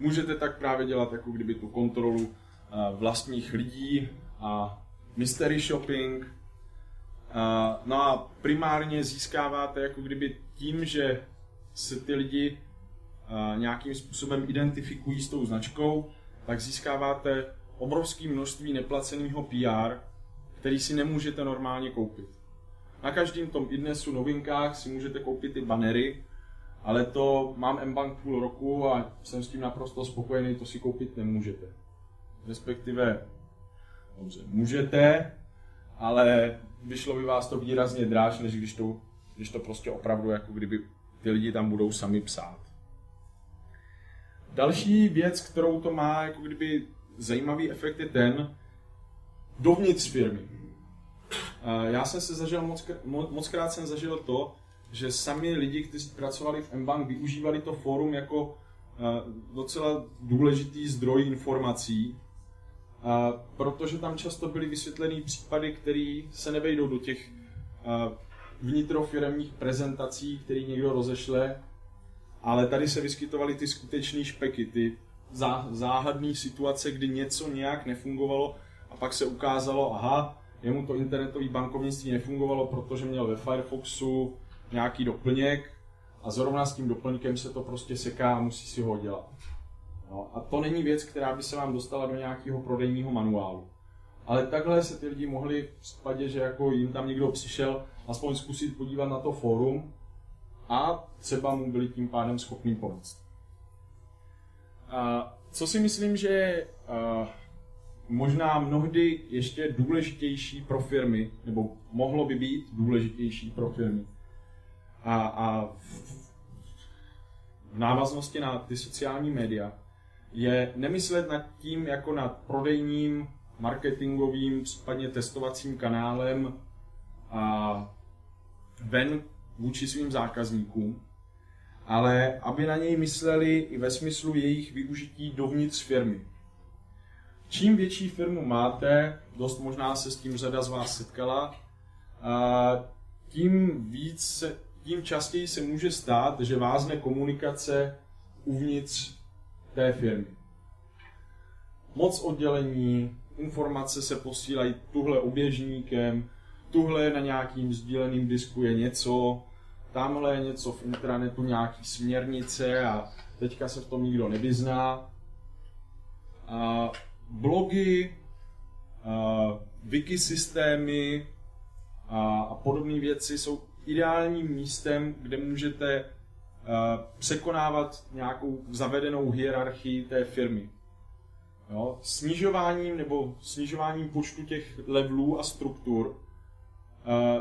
Můžete tak právě dělat jako kdyby tu kontrolu vlastních lidí a mystery shopping. No a primárně získáváte jako kdyby tím, že se ty lidi nějakým způsobem identifikují s tou značkou, tak získáváte obrovské množství neplaceného PR, který si nemůžete normálně koupit. Na každém tom idnesu novinkách si můžete koupit ty banery, ale to mám mBank půl roku a jsem s tím naprosto spokojený, to si koupit nemůžete. Respektive, dobře, můžete, ale vyšlo by vás to výrazně dráž, než když to, když to prostě opravdu jako kdyby ty lidi tam budou sami psát. Další věc, kterou to má jako kdyby zajímavý efekt je ten, dovnitř firmy. Já jsem se zažil, moc, moc krát jsem zažil to, že sami lidi, kteří pracovali v mBank, využívali to fórum jako docela důležitý zdroj informací, protože tam často byly vysvětlené případy, které se nevejdou do těch vnitrofiremních prezentací, které někdo rozešle, ale tady se vyskytovaly ty skutečné špeky, ty záhadné situace, kdy něco nějak nefungovalo a pak se ukázalo, aha, jemu to internetové bankovnictví nefungovalo, protože měl ve Firefoxu nějaký doplněk a zrovna s tím doplňkem se to prostě seká a musí si ho dělat. No, a to není věc, která by se vám dostala do nějakého prodejního manuálu. Ale takhle se ty lidi mohli v případě, že jako jim tam někdo přišel, aspoň zkusit podívat na to fórum a třeba mu byli tím pádem schopni pomoct. A co si myslím, že možná mnohdy ještě důležitější pro firmy, nebo mohlo by být důležitější pro firmy. A, a v, v návaznosti na ty sociální média je nemyslet nad tím jako nad prodejním, marketingovým, případně testovacím kanálem a ven vůči svým zákazníkům, ale aby na něj mysleli i ve smyslu jejich využití dovnitř firmy. Čím větší firmu máte, dost možná se s tím řada z vás setkala, tím víc tím častěji se může stát, že vázne komunikace uvnitř té firmy. Moc oddělení, informace se posílají tuhle oběžníkem, tuhle na nějakým sdíleným disku je něco, tamhle je něco v intranetu, nějaký směrnice a teďka se v tom nikdo nevyzná. A blogy, wiki systémy a, a podobné věci jsou ideálním místem, kde můžete překonávat nějakou zavedenou hierarchii té firmy. Jo? Snižováním nebo snižováním počtu těch levelů a struktur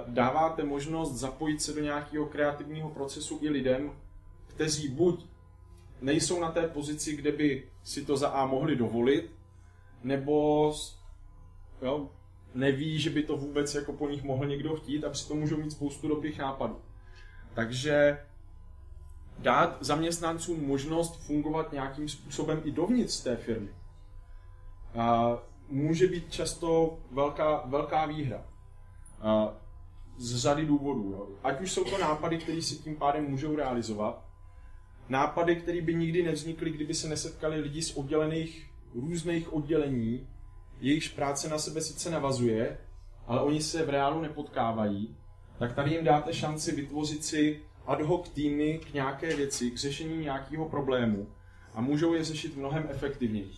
dáváte možnost zapojit se do nějakého kreativního procesu i lidem, kteří buď nejsou na té pozici, kde by si to za A mohli dovolit, nebo jo, neví, že by to vůbec jako po nich mohl někdo chtít a přitom můžou mít spoustu dobrých nápadů. Takže dát zaměstnancům možnost fungovat nějakým způsobem i dovnitř té firmy a může být často velká, velká výhra. A z řady důvodů. Jo. Ať už jsou to nápady, které si tím pádem můžou realizovat, nápady, které by nikdy nevznikly, kdyby se nesetkali lidi z oddělených, různých oddělení, jejichž práce na sebe sice navazuje, ale oni se v reálu nepotkávají, tak tady jim dáte šanci vytvořit si ad hoc týmy k nějaké věci, k řešení nějakého problému a můžou je řešit mnohem efektivněji.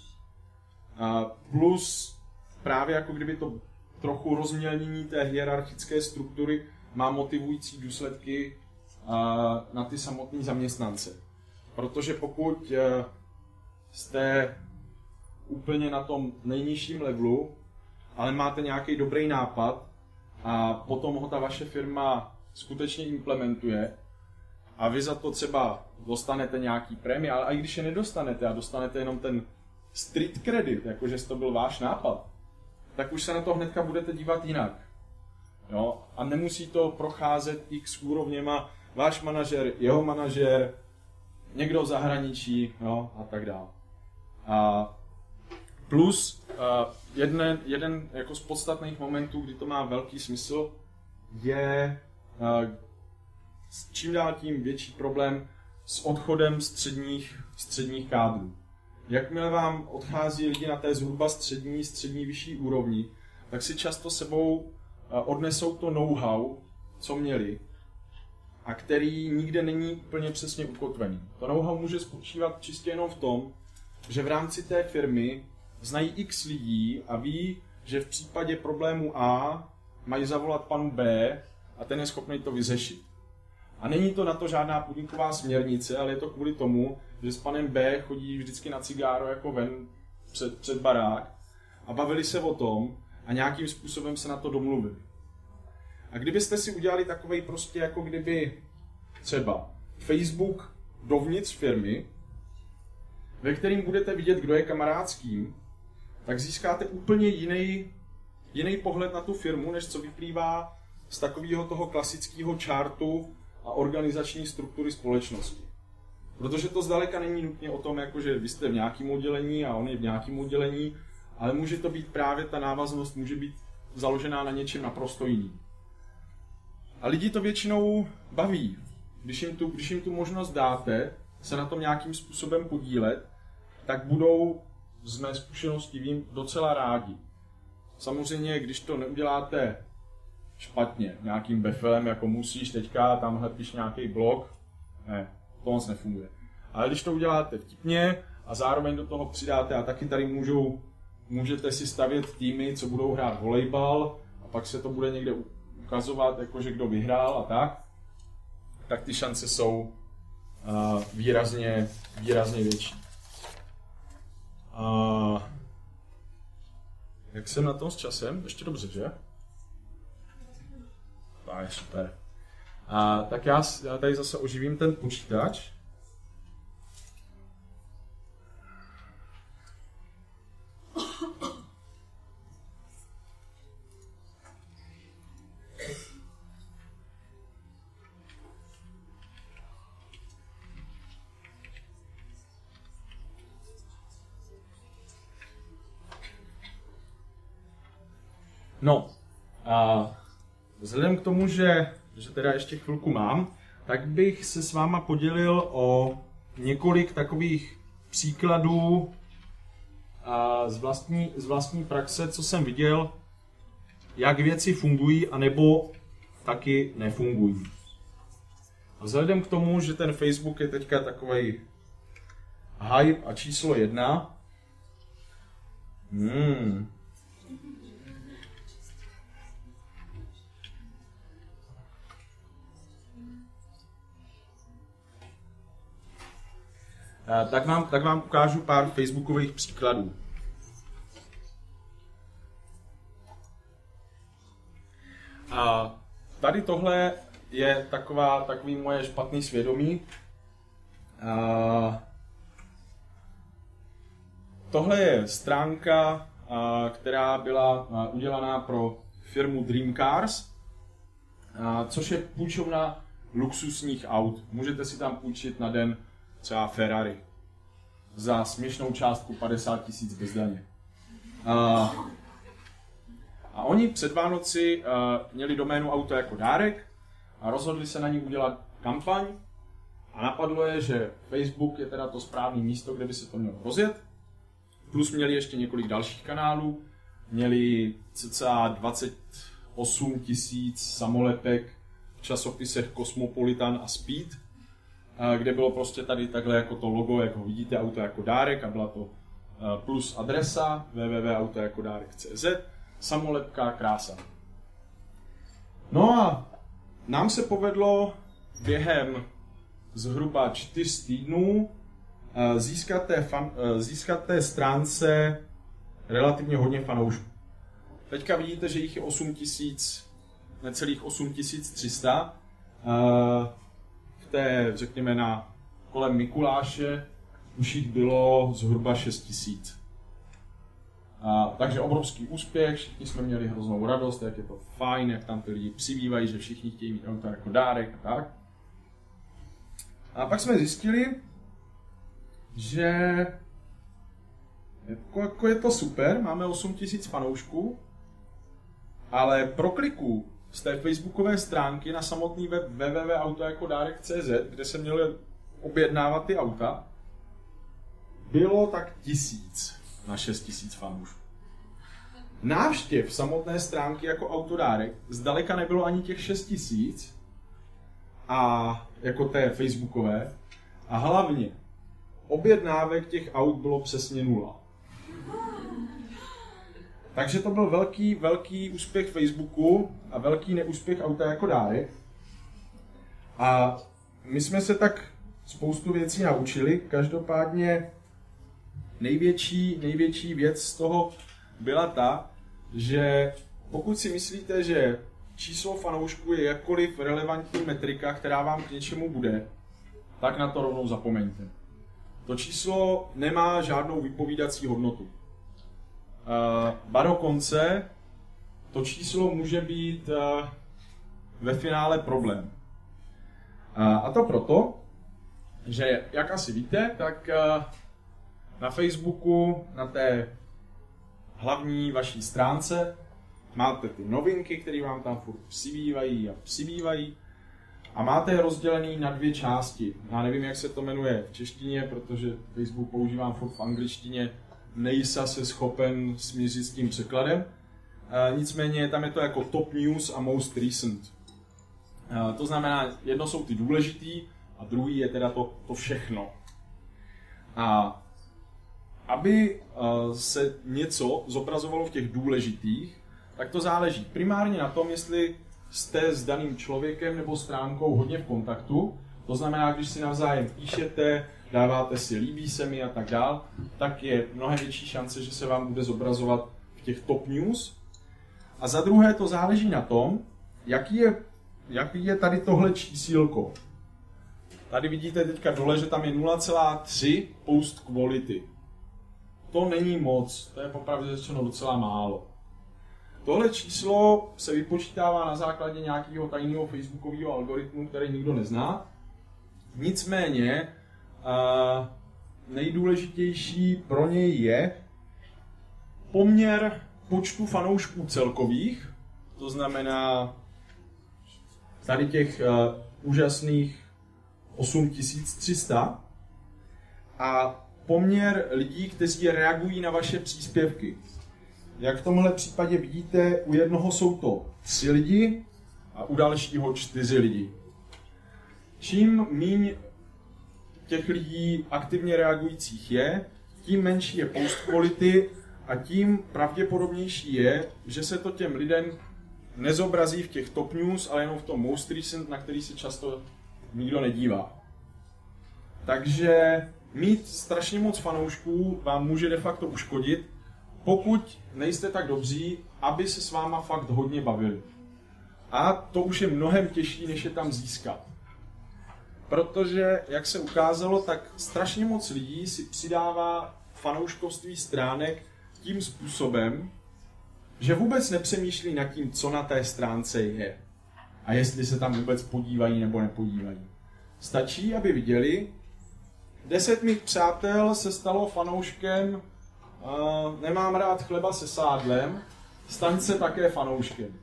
A plus právě jako kdyby to trochu rozmělnění té hierarchické struktury má motivující důsledky na ty samotné zaměstnance. Protože pokud e, jste úplně na tom nejnižším levelu, ale máte nějaký dobrý nápad a potom ho ta vaše firma skutečně implementuje a vy za to třeba dostanete nějaký prémie, ale i když je nedostanete a dostanete jenom ten street credit, jakože to byl váš nápad, tak už se na to hnedka budete dívat jinak. Jo? A nemusí to procházet x úrovněma, váš manažer, jeho manažer, někdo v zahraničí jo? a tak dále. A plus uh, jeden, jeden jako z podstatných momentů, kdy to má velký smysl, je uh, čím dál tím větší problém s odchodem středních, středních kádrů. Jakmile vám odchází lidi na té zhruba střední, střední vyšší úrovni, tak si často sebou eh, odnesou to know-how, co měli, a který nikde není úplně přesně ukotvený. To know-how může spočívat čistě jenom v tom, že v rámci té firmy znají x lidí a ví, že v případě problému A mají zavolat panu B a ten je schopný to vyřešit. A není to na to žádná podniková směrnice, ale je to kvůli tomu, že s panem B chodí vždycky na cigáro jako ven před, před barák a bavili se o tom a nějakým způsobem se na to domluvili. A kdybyste si udělali takový prostě jako kdyby třeba Facebook dovnitř firmy, ve kterým budete vidět, kdo je kamarádským, tak získáte úplně jiný, jiný pohled na tu firmu, než co vyplývá z takového toho klasického čártu a organizační struktury společnosti. Protože to zdaleka není nutně o tom, jako že vy jste v nějakém oddělení a on je v nějakém oddělení, ale může to být právě ta návaznost, může být založená na něčem naprosto jiným. A lidi to většinou baví. Když jim, tu, když jim tu možnost dáte se na tom nějakým způsobem podílet, tak budou z mé zkušenosti vím docela rádi. Samozřejmě, když to neuděláte špatně, nějakým befelem, jako musíš teďka, tamhle píš nějaký blog, ne, to moc nefunguje. Ale když to uděláte vtipně a zároveň do toho přidáte, a taky tady můžou, můžete si stavět týmy, co budou hrát volejbal, a pak se to bude někde ukazovat, jakože kdo vyhrál a tak, tak ty šance jsou uh, výrazně, výrazně větší. Uh, jak jsem na tom s časem? Ještě dobře, že? To je super. A, tak já, já tady zase oživím ten počítač. No, a vzhledem k tomu, že, že teda ještě chvilku mám, tak bych se s váma podělil o několik takových příkladů a z, vlastní, z vlastní praxe, co jsem viděl, jak věci fungují, anebo taky nefungují. A vzhledem k tomu, že ten Facebook je teďka takový hype a číslo jedna, hmm, tak vám, tak vám ukážu pár facebookových příkladů. A tady tohle je taková, takový moje špatný svědomí. Uh, tohle je stránka, uh, která byla udělaná pro firmu Dream Cars, uh, což je půjčovna luxusních aut. Můžete si tam půjčit na den třeba Ferrari za směšnou částku 50 tisíc bez daně. Uh, a oni před Vánoci uh, měli doménu auto jako dárek a rozhodli se na ní udělat kampaň a napadlo je, že Facebook je teda to správné místo, kde by se to mělo rozjet. Plus měli ještě několik dalších kanálů, měli cca 28 tisíc samolepek v časopisech Cosmopolitan a Speed, kde bylo prostě tady takhle jako to logo, jako vidíte, auto jako dárek a byla to uh, plus adresa www.autojakodárek.cz samolepka, krása. No a nám se povedlo během zhruba čtyř týdnů eh, získat té, fan, eh, získat té stránce relativně hodně fanoušků. Teďka vidíte, že jich je 8000, necelých 8300. Té, řekněme, na kolem Mikuláše už jich bylo zhruba 6000. A, takže obrovský úspěch, všichni jsme měli hroznou radost, jak je to fajn, jak tam ty lidi přibývají, že všichni chtějí mít auto jako dárek a tak. A pak jsme zjistili, že jako, jako je to super, máme 8000 fanoušků, ale pro kliku z té facebookové stránky na samotný web www.autojakodárek.cz, kde se měly objednávat ty auta, bylo tak tisíc na 6 tisíc fanoušků. Návštěv samotné stránky jako autodárek zdaleka nebylo ani těch 6 tisíc, a jako té facebookové, a hlavně objednávek těch aut bylo přesně nula. Takže to byl velký, velký úspěch Facebooku a velký neúspěch auta jako dárek. A my jsme se tak spoustu věcí naučili. Každopádně největší, největší věc z toho byla ta, že pokud si myslíte, že číslo fanoušků je jakkoliv relevantní metrika, která vám k něčemu bude, tak na to rovnou zapomeňte. To číslo nemá žádnou vypovídací hodnotu. Uh, ba dokonce to číslo může být uh, ve finále problém. Uh, a to proto, že jak asi víte, tak na Facebooku, na té hlavní vaší stránce, máte ty novinky, které vám tam furt přibývají a přibývají. A máte je rozdělený na dvě části. Já nevím, jak se to jmenuje v češtině, protože Facebook používám furt v angličtině. Nejsa se schopen smířit s tím překladem. E, nicméně tam je to jako top news a most recent. E, to znamená, jedno jsou ty důležitý a druhý je teda to, to všechno. A aby uh, se něco zobrazovalo v těch důležitých, tak to záleží primárně na tom, jestli jste s daným člověkem nebo stránkou hodně v kontaktu. To znamená, když si navzájem píšete, dáváte si líbí se mi a tak dál, tak je mnohem větší šance, že se vám bude zobrazovat v těch top news. A za druhé to záleží na tom, jaký je, jaký je tady tohle čísílko. Tady vidíte teďka dole, že tam je 0,3 post quality to není moc, to je popravdě řečeno docela málo. Tohle číslo se vypočítává na základě nějakého tajného facebookového algoritmu, který nikdo nezná. Nicméně nejdůležitější pro něj je poměr počtu fanoušků celkových, to znamená tady těch uh, úžasných 8300 a poměr lidí, kteří reagují na vaše příspěvky. Jak v tomhle případě vidíte, u jednoho jsou to tři lidi a u dalšího čtyři lidi. Čím míň těch lidí aktivně reagujících je, tím menší je post quality a tím pravděpodobnější je, že se to těm lidem nezobrazí v těch top news, ale jenom v tom most recent, na který se často nikdo nedívá. Takže mít strašně moc fanoušků vám může de facto uškodit, pokud nejste tak dobří, aby se s váma fakt hodně bavili. A to už je mnohem těžší, než je tam získat. Protože, jak se ukázalo, tak strašně moc lidí si přidává fanouškovství stránek tím způsobem, že vůbec nepřemýšlí nad tím, co na té stránce je. A jestli se tam vůbec podívají nebo nepodívají. Stačí, aby viděli, deset mých přátel se stalo fanouškem uh, Nemám rád chleba se sádlem, staň se také fanouškem.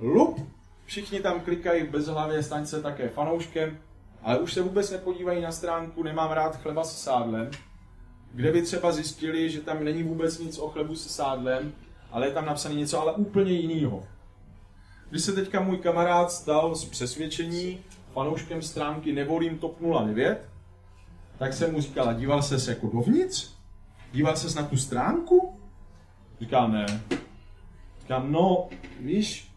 Lup, všichni tam klikají bez hlavě, staň se také fanouškem, ale už se vůbec nepodívají na stránku Nemám rád chleba se sádlem, kde by třeba zjistili, že tam není vůbec nic o chlebu se sádlem, ale je tam napsané něco ale úplně jiného. Když se teďka můj kamarád stal z přesvědčení fanouškem stránky Nevolím TOP 09, tak jsem mu říkal, díval ses jako dovnitř? Díval ses na tu stránku? Říká, ne. Říkám, no, víš,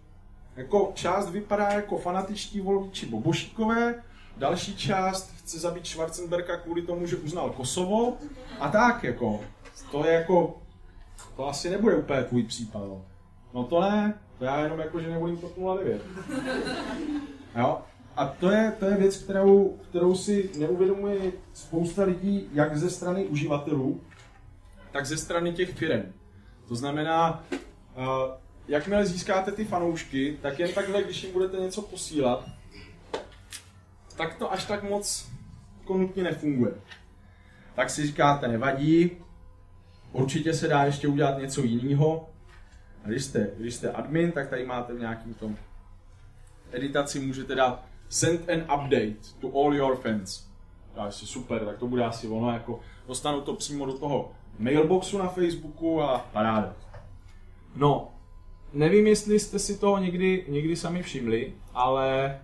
jako část vypadá jako fanatičtí voliči Bobošíkové, další část chce zabít Schwarzenberga kvůli tomu, že uznal Kosovo a tak jako, to je jako, to asi nebude úplně tvůj případ. No, no to ne, to já jenom jako, že nevolím TOP 09. Jo? A to je, to je věc, kterou, kterou si neuvědomuje spousta lidí, jak ze strany uživatelů, tak ze strany těch firm. To znamená, uh, jakmile získáte ty fanoušky, tak jen takhle, když jim budete něco posílat, tak to až tak moc jako nutně nefunguje. Tak si říkáte, nevadí, určitě se dá ještě udělat něco jiného. Když jste, když jste admin, tak tady máte v nějakým tom editaci můžete dát send an update to all your fans. Já si super, tak to bude asi ono, jako dostanu to přímo do toho mailboxu na Facebooku a paráda. No, nevím, jestli jste si toho někdy, někdy sami všimli, ale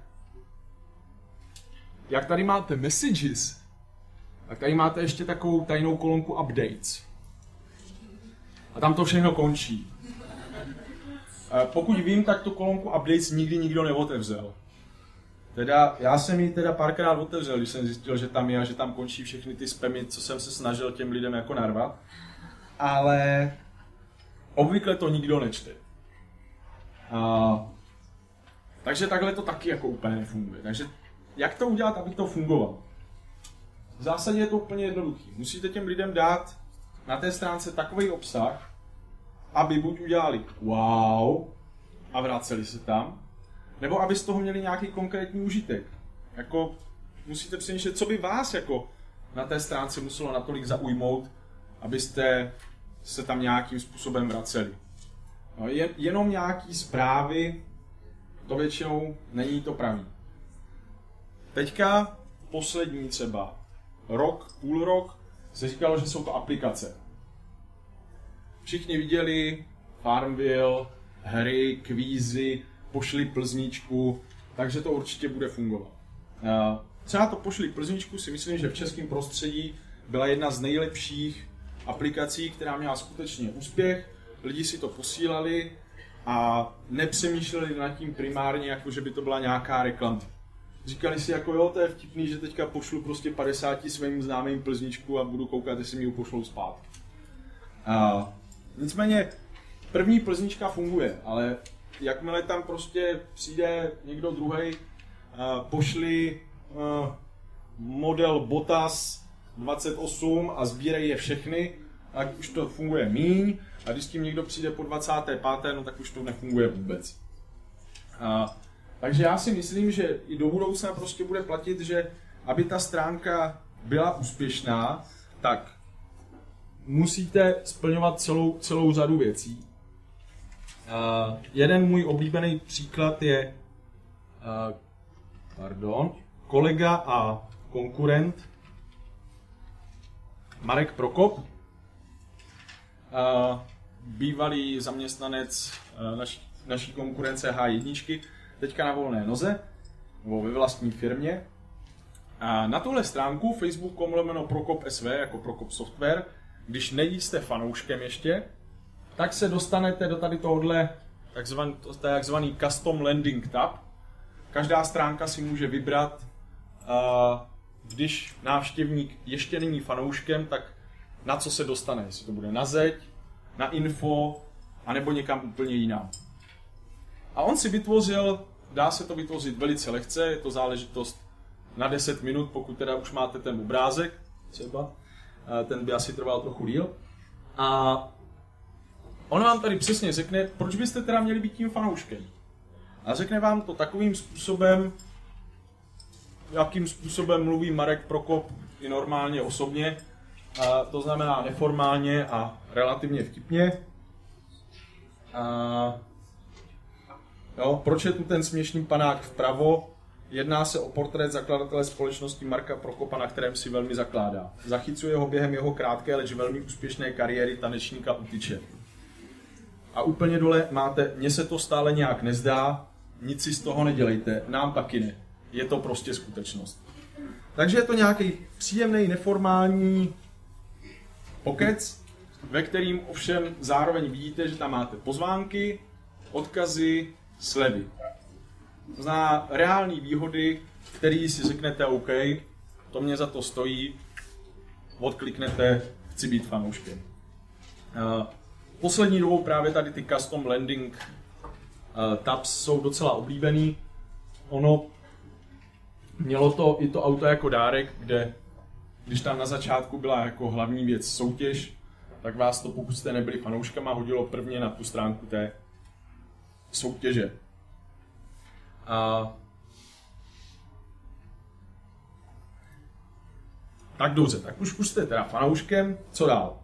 jak tady máte messages, tak tady máte ještě takovou tajnou kolonku updates. A tam to všechno končí. Pokud vím, tak tu kolonku updates nikdy nikdo neotevřel. Teda, já jsem ji teda párkrát otevřel, když jsem zjistil, že tam je a že tam končí všechny ty spamy, co jsem se snažil těm lidem jako narvat. Ale obvykle to nikdo nečte. A, takže takhle to taky jako úplně nefunguje. Takže jak to udělat, aby to fungovalo? V zásadě je to úplně jednoduché. Musíte těm lidem dát na té stránce takový obsah, aby buď udělali wow a vraceli se tam, nebo aby z toho měli nějaký konkrétní užitek. Jako musíte přemýšlet, co by vás jako na té stránce muselo natolik zaujmout, abyste se tam nějakým způsobem vraceli. No, jen, jenom nějaký zprávy, to většinou není to pravý. Teďka poslední třeba rok, půl rok se říkalo, že jsou to aplikace. Všichni viděli Farmville, hry, kvízy, pošli plzničku, takže to určitě bude fungovat. Třeba to pošli plzničku si myslím, že v českém prostředí byla jedna z nejlepších aplikací, která měla skutečně úspěch. Lidi si to posílali a nepřemýšleli nad tím primárně, jako že by to byla nějaká reklama. Říkali si jako jo, to je vtipný, že teďka pošlu prostě 50 svým známým plzničku a budu koukat, jestli mi ji pošlou spát. A, nicméně první plznička funguje, ale jakmile tam prostě přijde někdo druhý, pošli model Botas 28 a sbírej je všechny, tak už to funguje míň. A když s tím někdo přijde po 25. no tak už to nefunguje vůbec. A, takže já si myslím, že i do budoucna prostě bude platit, že aby ta stránka byla úspěšná, tak musíte splňovat celou, celou řadu věcí. Uh, jeden můj oblíbený příklad je uh, pardon, kolega a konkurent Marek Prokop, uh, bývalý zaměstnanec uh, naší, naší konkurence H1, teďka na volné noze, nebo ve vlastní firmě. A na tuhle stránku facebook.com lomeno Prokop SV jako Prokop Software, když nejste fanouškem ještě, tak se dostanete do tady tohohle takzvaný, takzvaný custom landing tab. Každá stránka si může vybrat, když návštěvník ještě není fanouškem, tak na co se dostane. Jestli to bude na zeď, na info, anebo někam úplně jinam. A on si vytvořil, dá se to vytvořit velice lehce, je to záležitost na 10 minut, pokud teda už máte ten obrázek třeba. Ten by asi trval trochu díl. A on vám tady přesně řekne, proč byste teda měli být tím fanouškem. A řekne vám to takovým způsobem, jakým způsobem mluví Marek Prokop i normálně osobně, a to znamená neformálně a relativně vtipně. A jo, proč je tu ten směšný panák vpravo? Jedná se o portrét zakladatele společnosti Marka Prokopa, na kterém si velmi zakládá. Zachycuje ho během jeho krátké, leč velmi úspěšné kariéry tanečníka utyče. A úplně dole máte, mně se to stále nějak nezdá, nic si z toho nedělejte, nám taky ne. Je to prostě skutečnost. Takže je to nějaký příjemný, neformální pokec, ve kterým ovšem zároveň vidíte, že tam máte pozvánky, odkazy, slevy. To znamená reální výhody, které si řeknete OK, to mě za to stojí, odkliknete, chci být fanouškem. Uh, poslední dobou právě tady ty custom landing uh, tabs jsou docela oblíbený. Ono mělo to i to auto jako dárek, kde když tam na začátku byla jako hlavní věc soutěž, tak vás to, pokud jste nebyli fanouškama, hodilo prvně na tu stránku té soutěže. A tak dobře, tak už, už jste teda fanouškem, co dál?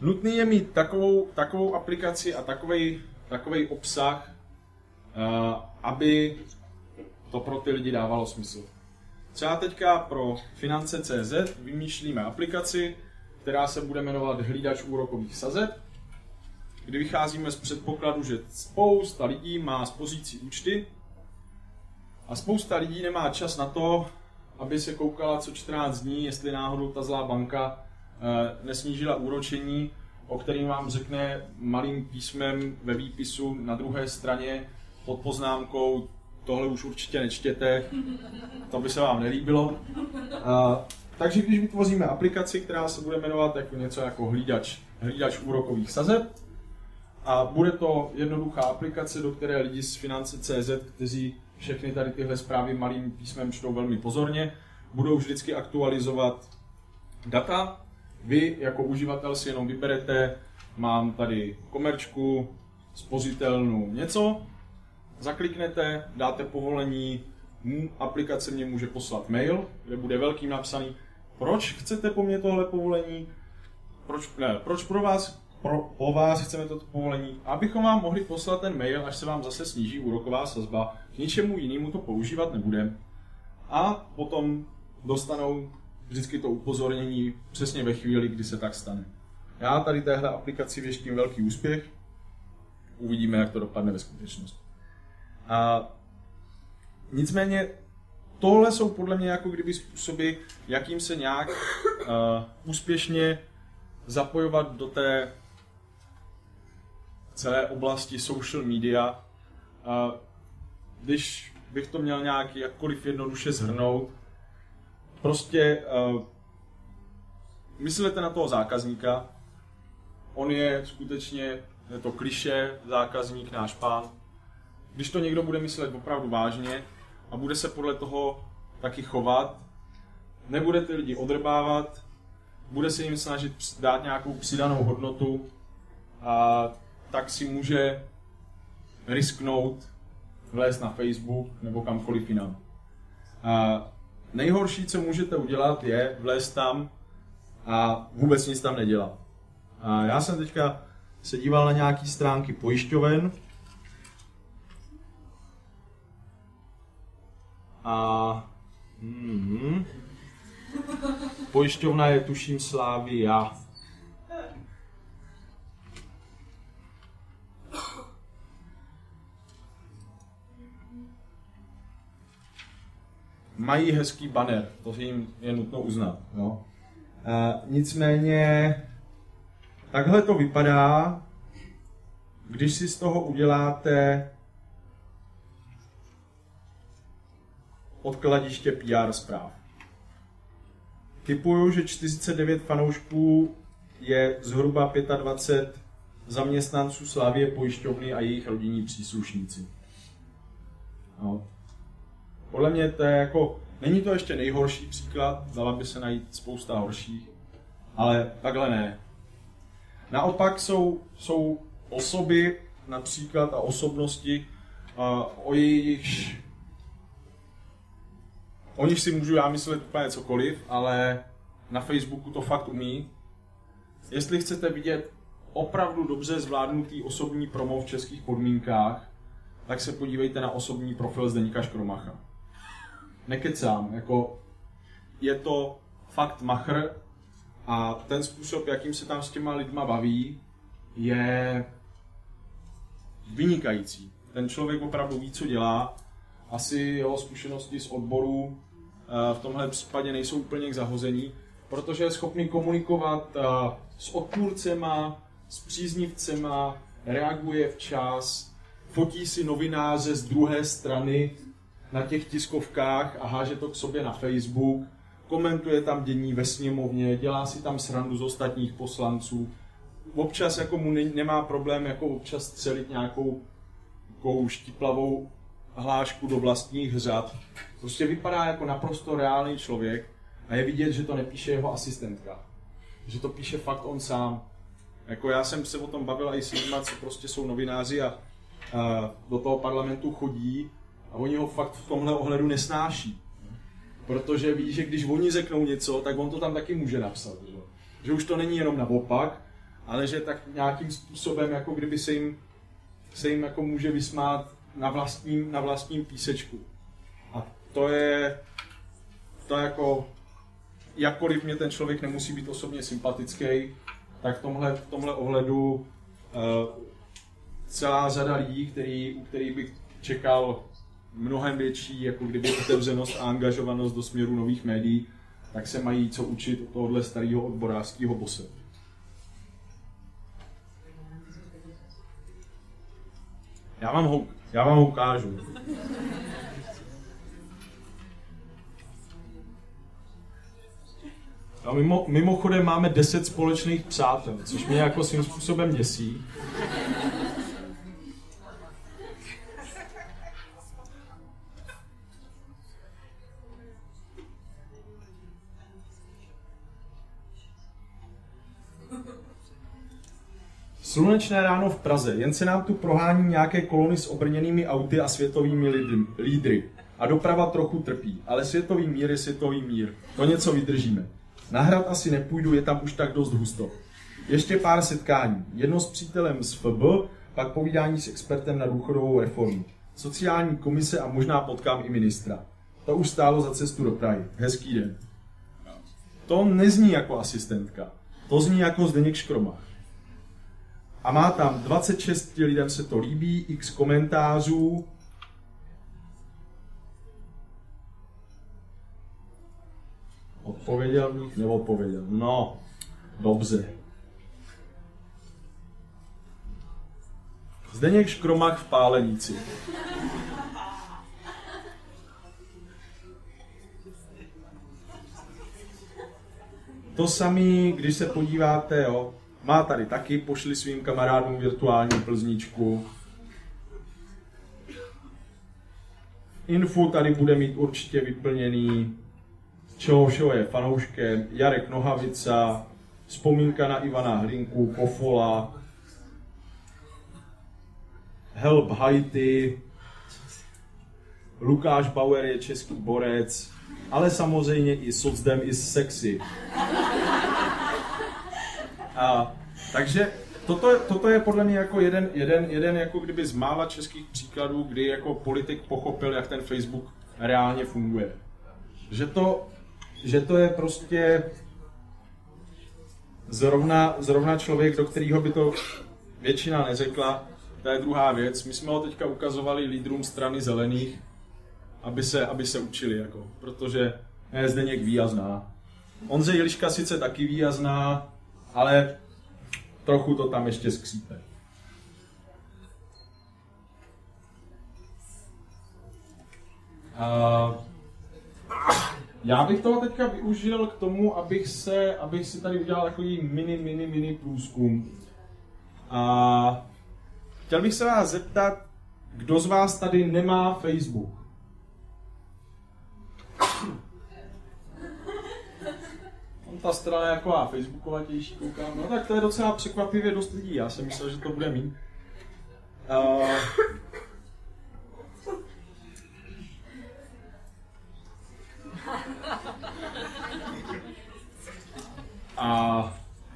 Nutný je mít takovou, takovou aplikaci a takový takový obsah, uh, aby to pro ty lidi dávalo smysl. Třeba teďka pro finance.cz vymýšlíme aplikaci, která se bude jmenovat Hlídač úrokových sazeb, kdy vycházíme z předpokladu, že spousta lidí má spořící účty a spousta lidí nemá čas na to, aby se koukala co 14 dní, jestli náhodou ta zlá banka eh, nesnížila úročení, o kterým vám řekne malým písmem ve výpisu na druhé straně pod poznámkou tohle už určitě nečtěte, to by se vám nelíbilo. Takže když vytvoříme aplikaci, která se bude jmenovat jako něco jako hlídač, hlídač úrokových sazeb, a bude to jednoduchá aplikace, do které lidi z finance.cz, kteří všechny tady tyhle zprávy malým písmem čtou velmi pozorně, budou vždycky aktualizovat data. Vy jako uživatel si jenom vyberete, mám tady komerčku, spořitelnu něco, zakliknete, dáte povolení, aplikace mě může poslat mail, kde bude velkým napsaný, proč chcete po mně tohle povolení, proč, ne, proč pro vás pro, po vás chceme toto povolení, abychom vám mohli poslat ten mail, až se vám zase sníží úroková sazba. K ničemu jinému to používat nebudeme. A potom dostanou vždycky to upozornění přesně ve chvíli, kdy se tak stane. Já tady téhle aplikaci věštím velký úspěch. Uvidíme, jak to dopadne ve skutečnosti. A nicméně tohle jsou podle mě jako kdyby způsoby, jakým se nějak uh, úspěšně zapojovat do té celé oblasti social media. A když bych to měl nějak jakkoliv jednoduše zhrnout, prostě uh, myslete na toho zákazníka, on je skutečně, je to kliše, zákazník, náš pán. Když to někdo bude myslet opravdu vážně a bude se podle toho taky chovat, nebude ty lidi odrbávat, bude se jim snažit dát nějakou přidanou hodnotu a tak si může risknout vlézt na Facebook nebo kamkoliv jinam. A nejhorší, co můžete udělat, je vlézt tam a vůbec nic tam nedělat. A já jsem teďka se díval na nějaký stránky pojišťoven a mm, pojišťovna je tuším Slávia. Mají hezký banner, to jim je nutno uznat. Jo. A nicméně takhle to vypadá, když si z toho uděláte odkladiště PR zpráv. Typuju, že 49 fanoušků je zhruba 25 zaměstnanců Slavie pojišťovny a jejich rodinní příslušníci. No. Podle mě to je jako, není to ještě nejhorší příklad, dala by se najít spousta horších, ale takhle ne. Naopak jsou, jsou osoby například a osobnosti, a o jejichž o nich si můžu já myslet úplně cokoliv, ale na Facebooku to fakt umí. Jestli chcete vidět opravdu dobře zvládnutý osobní promo v českých podmínkách, tak se podívejte na osobní profil Zdeníka Škromacha. Nekecám, jako je to fakt machr a ten způsob, jakým se tam s těma lidma baví, je vynikající. Ten člověk opravdu ví, co dělá. Asi jeho zkušenosti z odboru eh, v tomhle případě nejsou úplně k zahození, protože je schopný komunikovat eh, s odpůrcema, s příznivcema, reaguje včas, fotí si novináře z druhé strany na těch tiskovkách a háže to k sobě na Facebook, komentuje tam dění ve sněmovně, dělá si tam srandu z ostatních poslanců. Občas jako mu ne, nemá problém jako občas střelit nějakou takovou štiplavou hlášku do vlastních řad. Prostě vypadá jako naprosto reálný člověk a je vidět, že to nepíše jeho asistentka. Že to píše fakt on sám. Jako já jsem se o tom bavil i s lidmi, co prostě jsou novináři a, a do toho parlamentu chodí a oni ho fakt v tomhle ohledu nesnáší. Protože ví, že když oni řeknou něco, tak on to tam taky může napsat. Že, že už to není jenom naopak, ale že tak nějakým způsobem, jako kdyby se jim, se jim jako může vysmát na vlastním, na vlastním písečku. A to je, to je jako, jakkoliv mě ten člověk nemusí být osobně sympatický, tak v tomhle, v tomhle ohledu uh, celá řada lidí, který, u kterých bych čekal mnohem větší, jako kdyby otevřenost a angažovanost do směru nových médií, tak se mají co učit od tohohle starého odborářského bose. Já vám ho, já vám ho ukážu. A mimo, mimochodem máme 10 společných přátel, což mě jako svým způsobem děsí. Slunečné ráno v Praze, jen se nám tu prohání nějaké kolony s obrněnými auty a světovými lídry. A doprava trochu trpí, ale světový mír je světový mír. To něco vydržíme. Na hrad asi nepůjdu, je tam už tak dost husto. Ještě pár setkání. Jedno s přítelem z FB, pak povídání s expertem na důchodovou reformu. Sociální komise a možná potkám i ministra. To už stálo za cestu do Prahy. Hezký den. To nezní jako asistentka. To zní jako Zdeněk Škromach. A má tam 26 lidem se to líbí, x komentářů, Odpověděl mi? Neodpověděl. No, dobře. Zdeněk Škromach v Pálenici. To samý, když se podíváte, jo, má tady taky, pošli svým kamarádům virtuální plzničku. Info tady bude mít určitě vyplněný čeho všeho je fanouškem, Jarek Nohavica, vzpomínka na Ivana Hlinku, Kofola, Help Haiti, Lukáš Bauer je český borec, ale samozřejmě i socdem i sexy. A, takže toto, toto je podle mě jako jeden, jeden, jeden jako kdyby z mála českých příkladů, kdy jako politik pochopil, jak ten Facebook reálně funguje. Že to že to je prostě zrovna, zrovna člověk, do kterého by to většina neřekla, to je druhá věc. My jsme ho teďka ukazovali lídrům strany zelených, aby se, aby se učili, jako, protože ne, Zdeněk ví a zná. Ondřej Jeliška sice taky ví a zná, ale trochu to tam ještě skřípe. Já bych toho teďka využil k tomu, abych, se, abych si tady udělal takový mini, mini, mini průzkum. A chtěl bych se vás zeptat, kdo z vás tady nemá Facebook? Ta strana je jako facebookovatější, koukám. No tak to je docela překvapivě dost lidí, já jsem myslel, že to bude mít. Uh, a,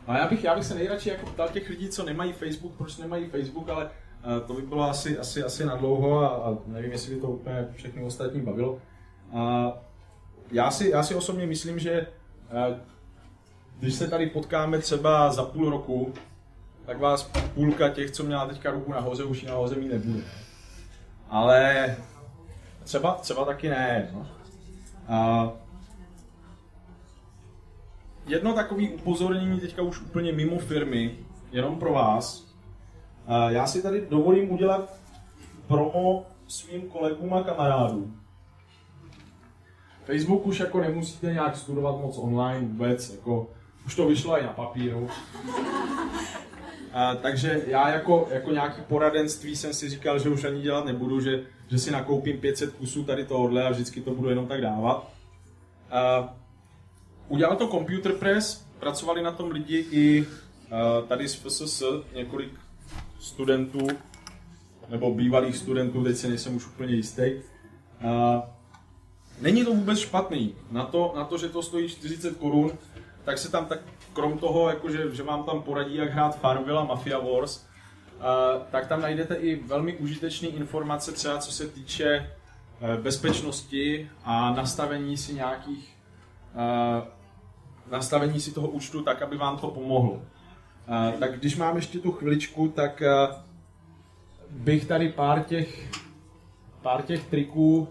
a já, bych, já bych se nejradši jako ptal těch lidí, co nemají Facebook, proč nemají Facebook, ale uh, to by bylo asi, asi, asi na dlouho a, a nevím, jestli by to úplně všechny ostatní bavilo. Uh, já, si, já si osobně myslím, že uh, když se tady potkáme třeba za půl roku, tak vás půlka těch, co měla teďka ruku nahoře, už ji nahoře mít nebude. Ale třeba, třeba taky ne. No. A jedno takové upozornění teďka už úplně mimo firmy, jenom pro vás. A já si tady dovolím udělat promo svým kolegům a kamarádům. Facebook už jako nemusíte nějak studovat moc online vůbec, jako už to vyšlo i na papíru. A, takže já jako, jako nějaký poradenství jsem si říkal, že už ani dělat nebudu, že, že si nakoupím 500 kusů tady tohohle a vždycky to budu jenom tak dávat. A, udělal to Computer Press, pracovali na tom lidi i a, tady z FSS, několik studentů, nebo bývalých studentů, teď si nejsem už úplně jistý. A, není to vůbec špatný. Na to, na to, že to stojí 40 korun, tak se tam tak krom toho, jakože, že vám tam poradí, jak hrát Farmville a Mafia Wars, uh, tak tam najdete i velmi užitečné informace, třeba co se týče uh, bezpečnosti a nastavení si nějakých uh, nastavení si toho účtu tak, aby vám to pomohlo. Uh, tak když mám ještě tu chviličku, tak bych tady pár těch, pár těch triků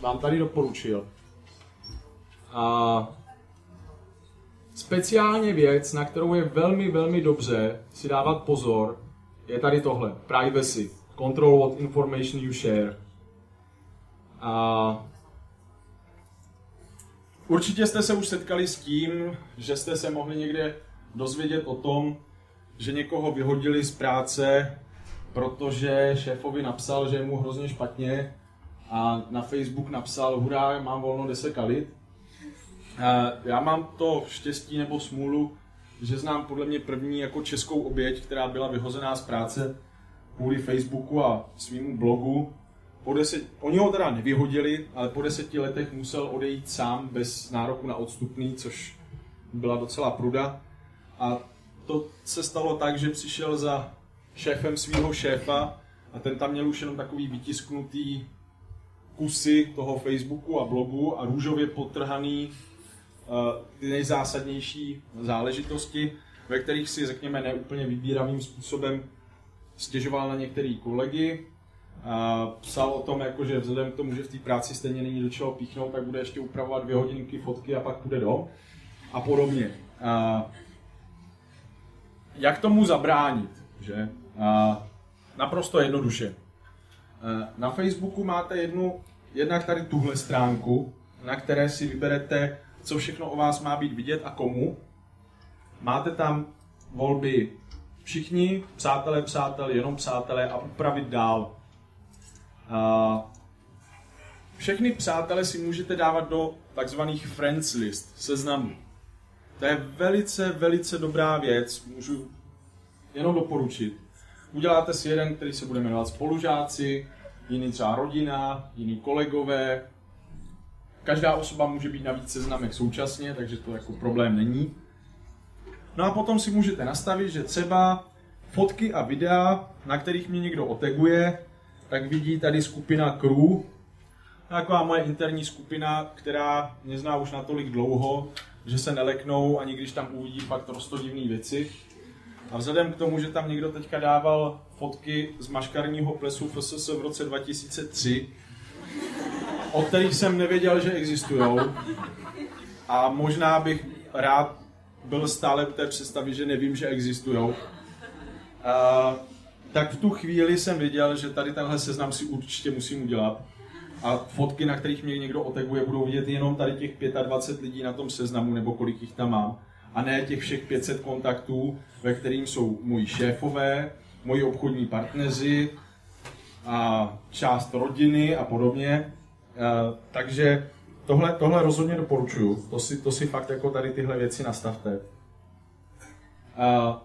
vám tady doporučil. Uh, Speciálně věc, na kterou je velmi, velmi dobře si dávat pozor, je tady tohle. Privacy. Control what information you share. A určitě jste se už setkali s tím, že jste se mohli někde dozvědět o tom, že někoho vyhodili z práce, protože šéfovi napsal, že je mu hrozně špatně a na Facebook napsal, hurá, mám volno, jde se kalit. Já mám to štěstí nebo smůlu, že znám podle mě první jako českou oběť, která byla vyhozená z práce kvůli Facebooku a svýmu blogu. Po deset, oni ho teda nevyhodili, ale po deseti letech musel odejít sám bez nároku na odstupný, což byla docela pruda. A to se stalo tak, že přišel za šéfem svého šéfa a ten tam měl už jenom takový vytisknutý kusy toho Facebooku a blogu a růžově potrhaný ty nejzásadnější záležitosti, ve kterých si, řekněme, neúplně vybíravým způsobem stěžoval na některé kolegy. A psal o tom, jako, že vzhledem k tomu, že v té práci stejně není do čeho píchnout, tak bude ještě upravovat dvě hodinky fotky a pak půjde do. A podobně. A jak tomu zabránit? Že? A naprosto jednoduše. Na Facebooku máte jednu, jednak tady tuhle stránku, na které si vyberete co všechno o vás má být vidět a komu. Máte tam volby všichni, přátelé, přátel, jenom přátelé a upravit dál. Všechny přátelé si můžete dávat do takzvaných friends list, seznamů. To je velice, velice dobrá věc, můžu jenom doporučit. Uděláte si jeden, který se bude jmenovat spolužáci, jiný třeba rodina, jiný kolegové, Každá osoba může být na více seznamech současně, takže to jako problém není. No a potom si můžete nastavit, že třeba fotky a videa, na kterých mě někdo oteguje, tak vidí tady skupina crew, taková moje interní skupina, která mě zná už natolik dlouho, že se neleknou, ani když tam uvidí fakt rostodivné věci. A vzhledem k tomu, že tam někdo teďka dával fotky z maškarního plesu FSS v roce 2003, o kterých jsem nevěděl, že existují. A možná bych rád byl stále v té představě, že nevím, že existují. tak v tu chvíli jsem věděl, že tady tenhle seznam si určitě musím udělat. A fotky, na kterých mě někdo oteguje, budou vidět jenom tady těch 25 lidí na tom seznamu, nebo kolik jich tam mám. A ne těch všech 500 kontaktů, ve kterým jsou moji šéfové, moji obchodní partneři, a část rodiny a podobně. Takže tohle, tohle rozhodně doporučuju. To si, to si fakt jako tady tyhle věci nastavte. Uh,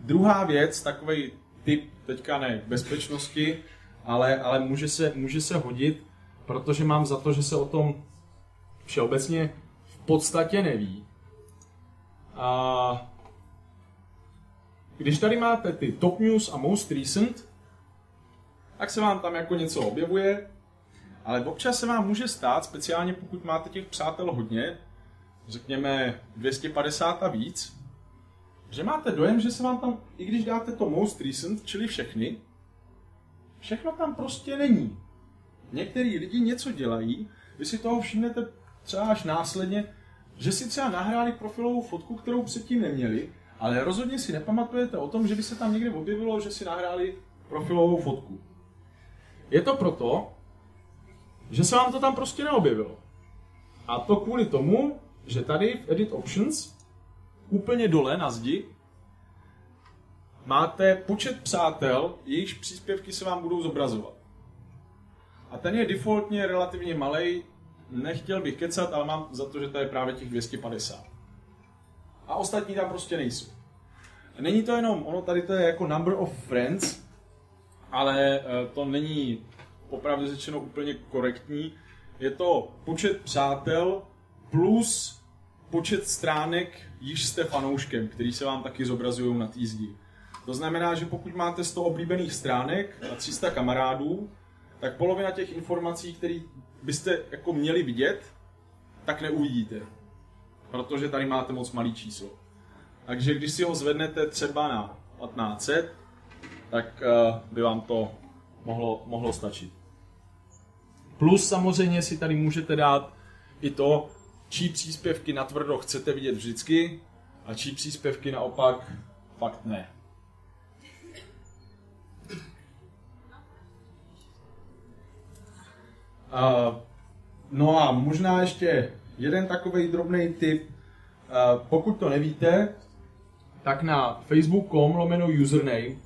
druhá věc, takový typ, teďka ne bezpečnosti, ale, ale může, se, může se hodit, protože mám za to, že se o tom všeobecně v podstatě neví. A když tady máte ty top news a most recent, tak se vám tam jako něco objevuje, ale občas se vám může stát, speciálně pokud máte těch přátel hodně, řekněme 250 a víc, že máte dojem, že se vám tam, i když dáte to most recent, čili všechny, všechno tam prostě není. Některý lidi něco dělají, vy si toho všimnete třeba až následně, že si třeba nahráli profilovou fotku, kterou předtím neměli, ale rozhodně si nepamatujete o tom, že by se tam někde objevilo, že si nahráli profilovou fotku. Je to proto, že se vám to tam prostě neobjevilo. A to kvůli tomu, že tady v Edit Options úplně dole na zdi máte počet přátel, jejichž příspěvky se vám budou zobrazovat. A ten je defaultně relativně malý. Nechtěl bych kecat, ale mám za to, že to je právě těch 250. A ostatní tam prostě nejsou. Není to jenom, ono tady to je jako number of friends, ale eh, to není popravdě řečeno úplně korektní. Je to počet přátel plus počet stránek, již jste fanouškem, který se vám taky zobrazují na té zdi. To znamená, že pokud máte 100 oblíbených stránek a 300 kamarádů, tak polovina těch informací, které byste jako měli vidět, tak neuvidíte. Protože tady máte moc malý číslo. Takže když si ho zvednete třeba na 1500, tak uh, by vám to mohlo, mohlo stačit. Plus samozřejmě si tady můžete dát i to, čí příspěvky na tvrdo chcete vidět vždycky a čí příspěvky naopak fakt ne. Uh, no a možná ještě jeden takový drobný tip. Uh, pokud to nevíte, tak na facebook.com lomeno username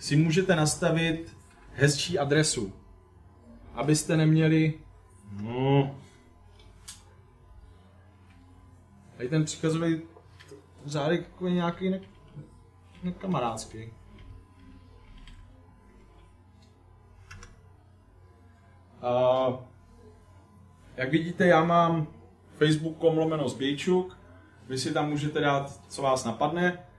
si můžete nastavit hezčí adresu. Abyste neměli no, tady ten příkazový řádek jako nějaký ne, nekamarádský. A, jak vidíte, já mám facebook.com lomeno zbějčuk, vy si tam můžete dát, co vás napadne.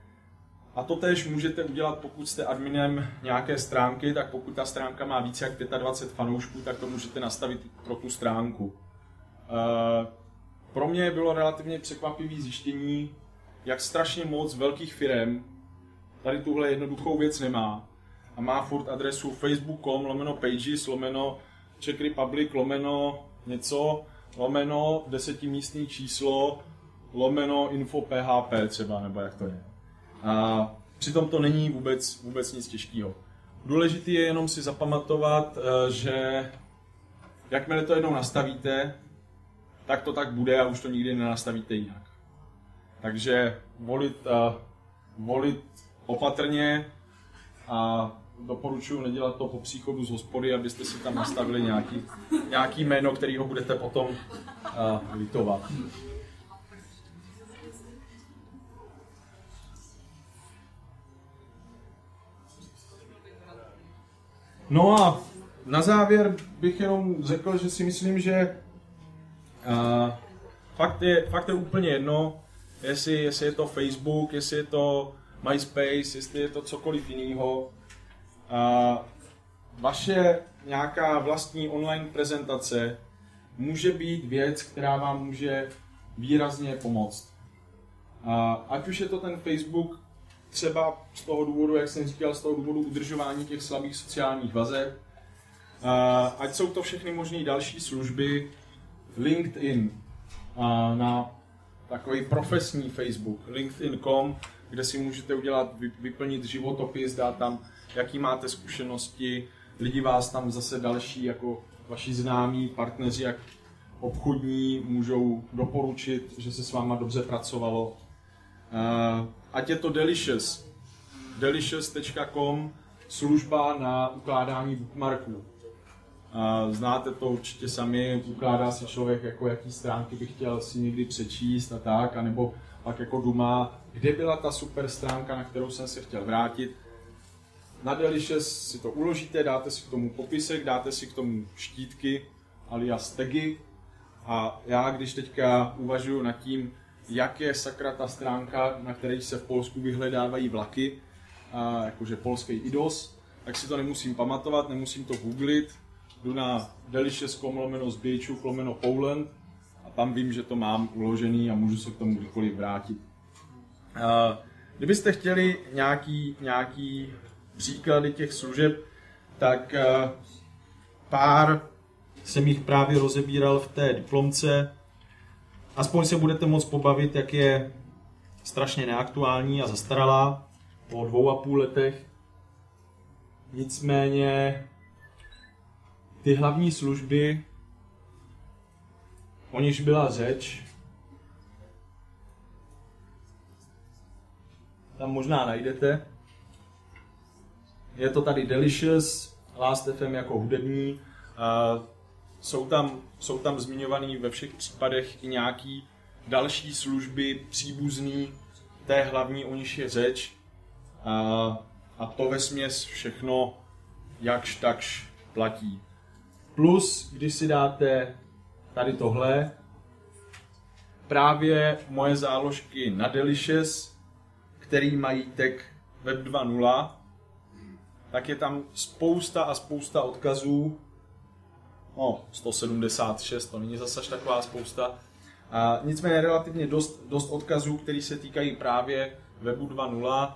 A to tež můžete udělat, pokud jste adminem nějaké stránky, tak pokud ta stránka má více jak 25 fanoušků, tak to můžete nastavit pro tu stránku. Eh, pro mě bylo relativně překvapivé zjištění, jak strašně moc velkých firm tady tuhle jednoduchou věc nemá. A má furt adresu facebook.com, lomeno pages, lomeno Czech Republic, lomeno něco, lomeno desetimístní číslo, lomeno info PHP třeba, nebo jak to je. A přitom to není vůbec, vůbec nic těžkého. Důležité je jenom si zapamatovat, eh, že jakmile to jednou nastavíte, tak to tak bude a už to nikdy nenastavíte jinak. Takže volit, uh, volit opatrně a doporučuji nedělat to po příchodu z hospody, abyste si tam nastavili nějaký, nějaký jméno, který ho budete potom uh, litovat. No a na závěr bych jenom řekl, že si myslím, že uh, fakt, je, fakt je úplně jedno, jestli, jestli je to Facebook, jestli je to MySpace, jestli je to cokoliv jiného. Uh, vaše nějaká vlastní online prezentace může být věc, která vám může výrazně pomoct. Uh, ať už je to ten Facebook, třeba z toho důvodu, jak jsem říkal, z toho důvodu udržování těch slabých sociálních vazeb, ať jsou to všechny možné další služby, LinkedIn na takový profesní Facebook, LinkedIn.com, kde si můžete udělat, vyplnit životopis, dát tam, jaký máte zkušenosti, lidi vás tam zase další, jako vaši známí, partneři, jak obchodní, můžou doporučit, že se s váma dobře pracovalo. Ať je to Delicious, delicious.com, služba na ukládání bookmarků. A znáte to určitě sami, ukládá si člověk, jako jaký stránky by chtěl si někdy přečíst a tak, anebo pak jako duma, kde byla ta super stránka, na kterou jsem se chtěl vrátit. Na Delicious si to uložíte, dáte si k tomu popisek, dáte si k tomu štítky alias tagy a já, když teďka uvažuji nad tím, jak je sakra ta stránka, na které se v Polsku vyhledávají vlaky, a jakože polský IDOS, tak si to nemusím pamatovat, nemusím to googlit, jdu na delicious.com lomeno zbějčuk lomeno Poland a tam vím, že to mám uložený a můžu se k tomu kdykoliv vrátit. Kdybyste chtěli nějaký, nějaký příklady těch služeb, tak pár jsem jich právě rozebíral v té diplomce. Aspoň se budete moct pobavit, jak je strašně neaktuální a zastaralá po dvou a půl letech. Nicméně ty hlavní služby, o nichž byla řeč, tam možná najdete. Je to tady Delicious, Last FM jako hudební. Jsou tam, jsou tam zmiňovaný ve všech případech i nějaký další služby příbuzný té hlavní, o níž je řeč. A, a to ve směs všechno jakž takž platí. Plus, když si dáte tady tohle, právě moje záložky na Delicious, který mají tag Web 2.0, tak je tam spousta a spousta odkazů. No, 176, to není zase taková spousta. A nicméně relativně dost, dost odkazů, které se týkají právě webu 2.0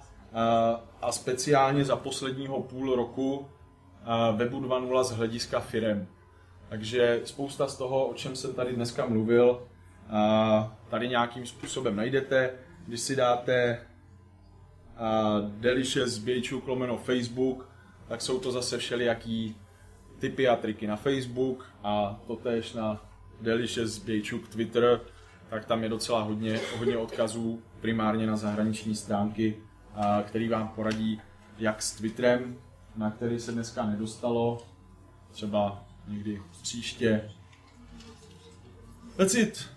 a, speciálně za posledního půl roku webu 2.0 z hlediska firem. Takže spousta z toho, o čem jsem tady dneska mluvil, tady nějakým způsobem najdete. Když si dáte Delicious zbějčů klomeno Facebook, tak jsou to zase všelijaký typy a triky na Facebook a totéž na Delicious zbějčuk Twitter, tak tam je docela hodně, hodně odkazů primárně na zahraniční stránky, který vám poradí jak s Twitterem, na který se dneska nedostalo, třeba někdy příště. That's it.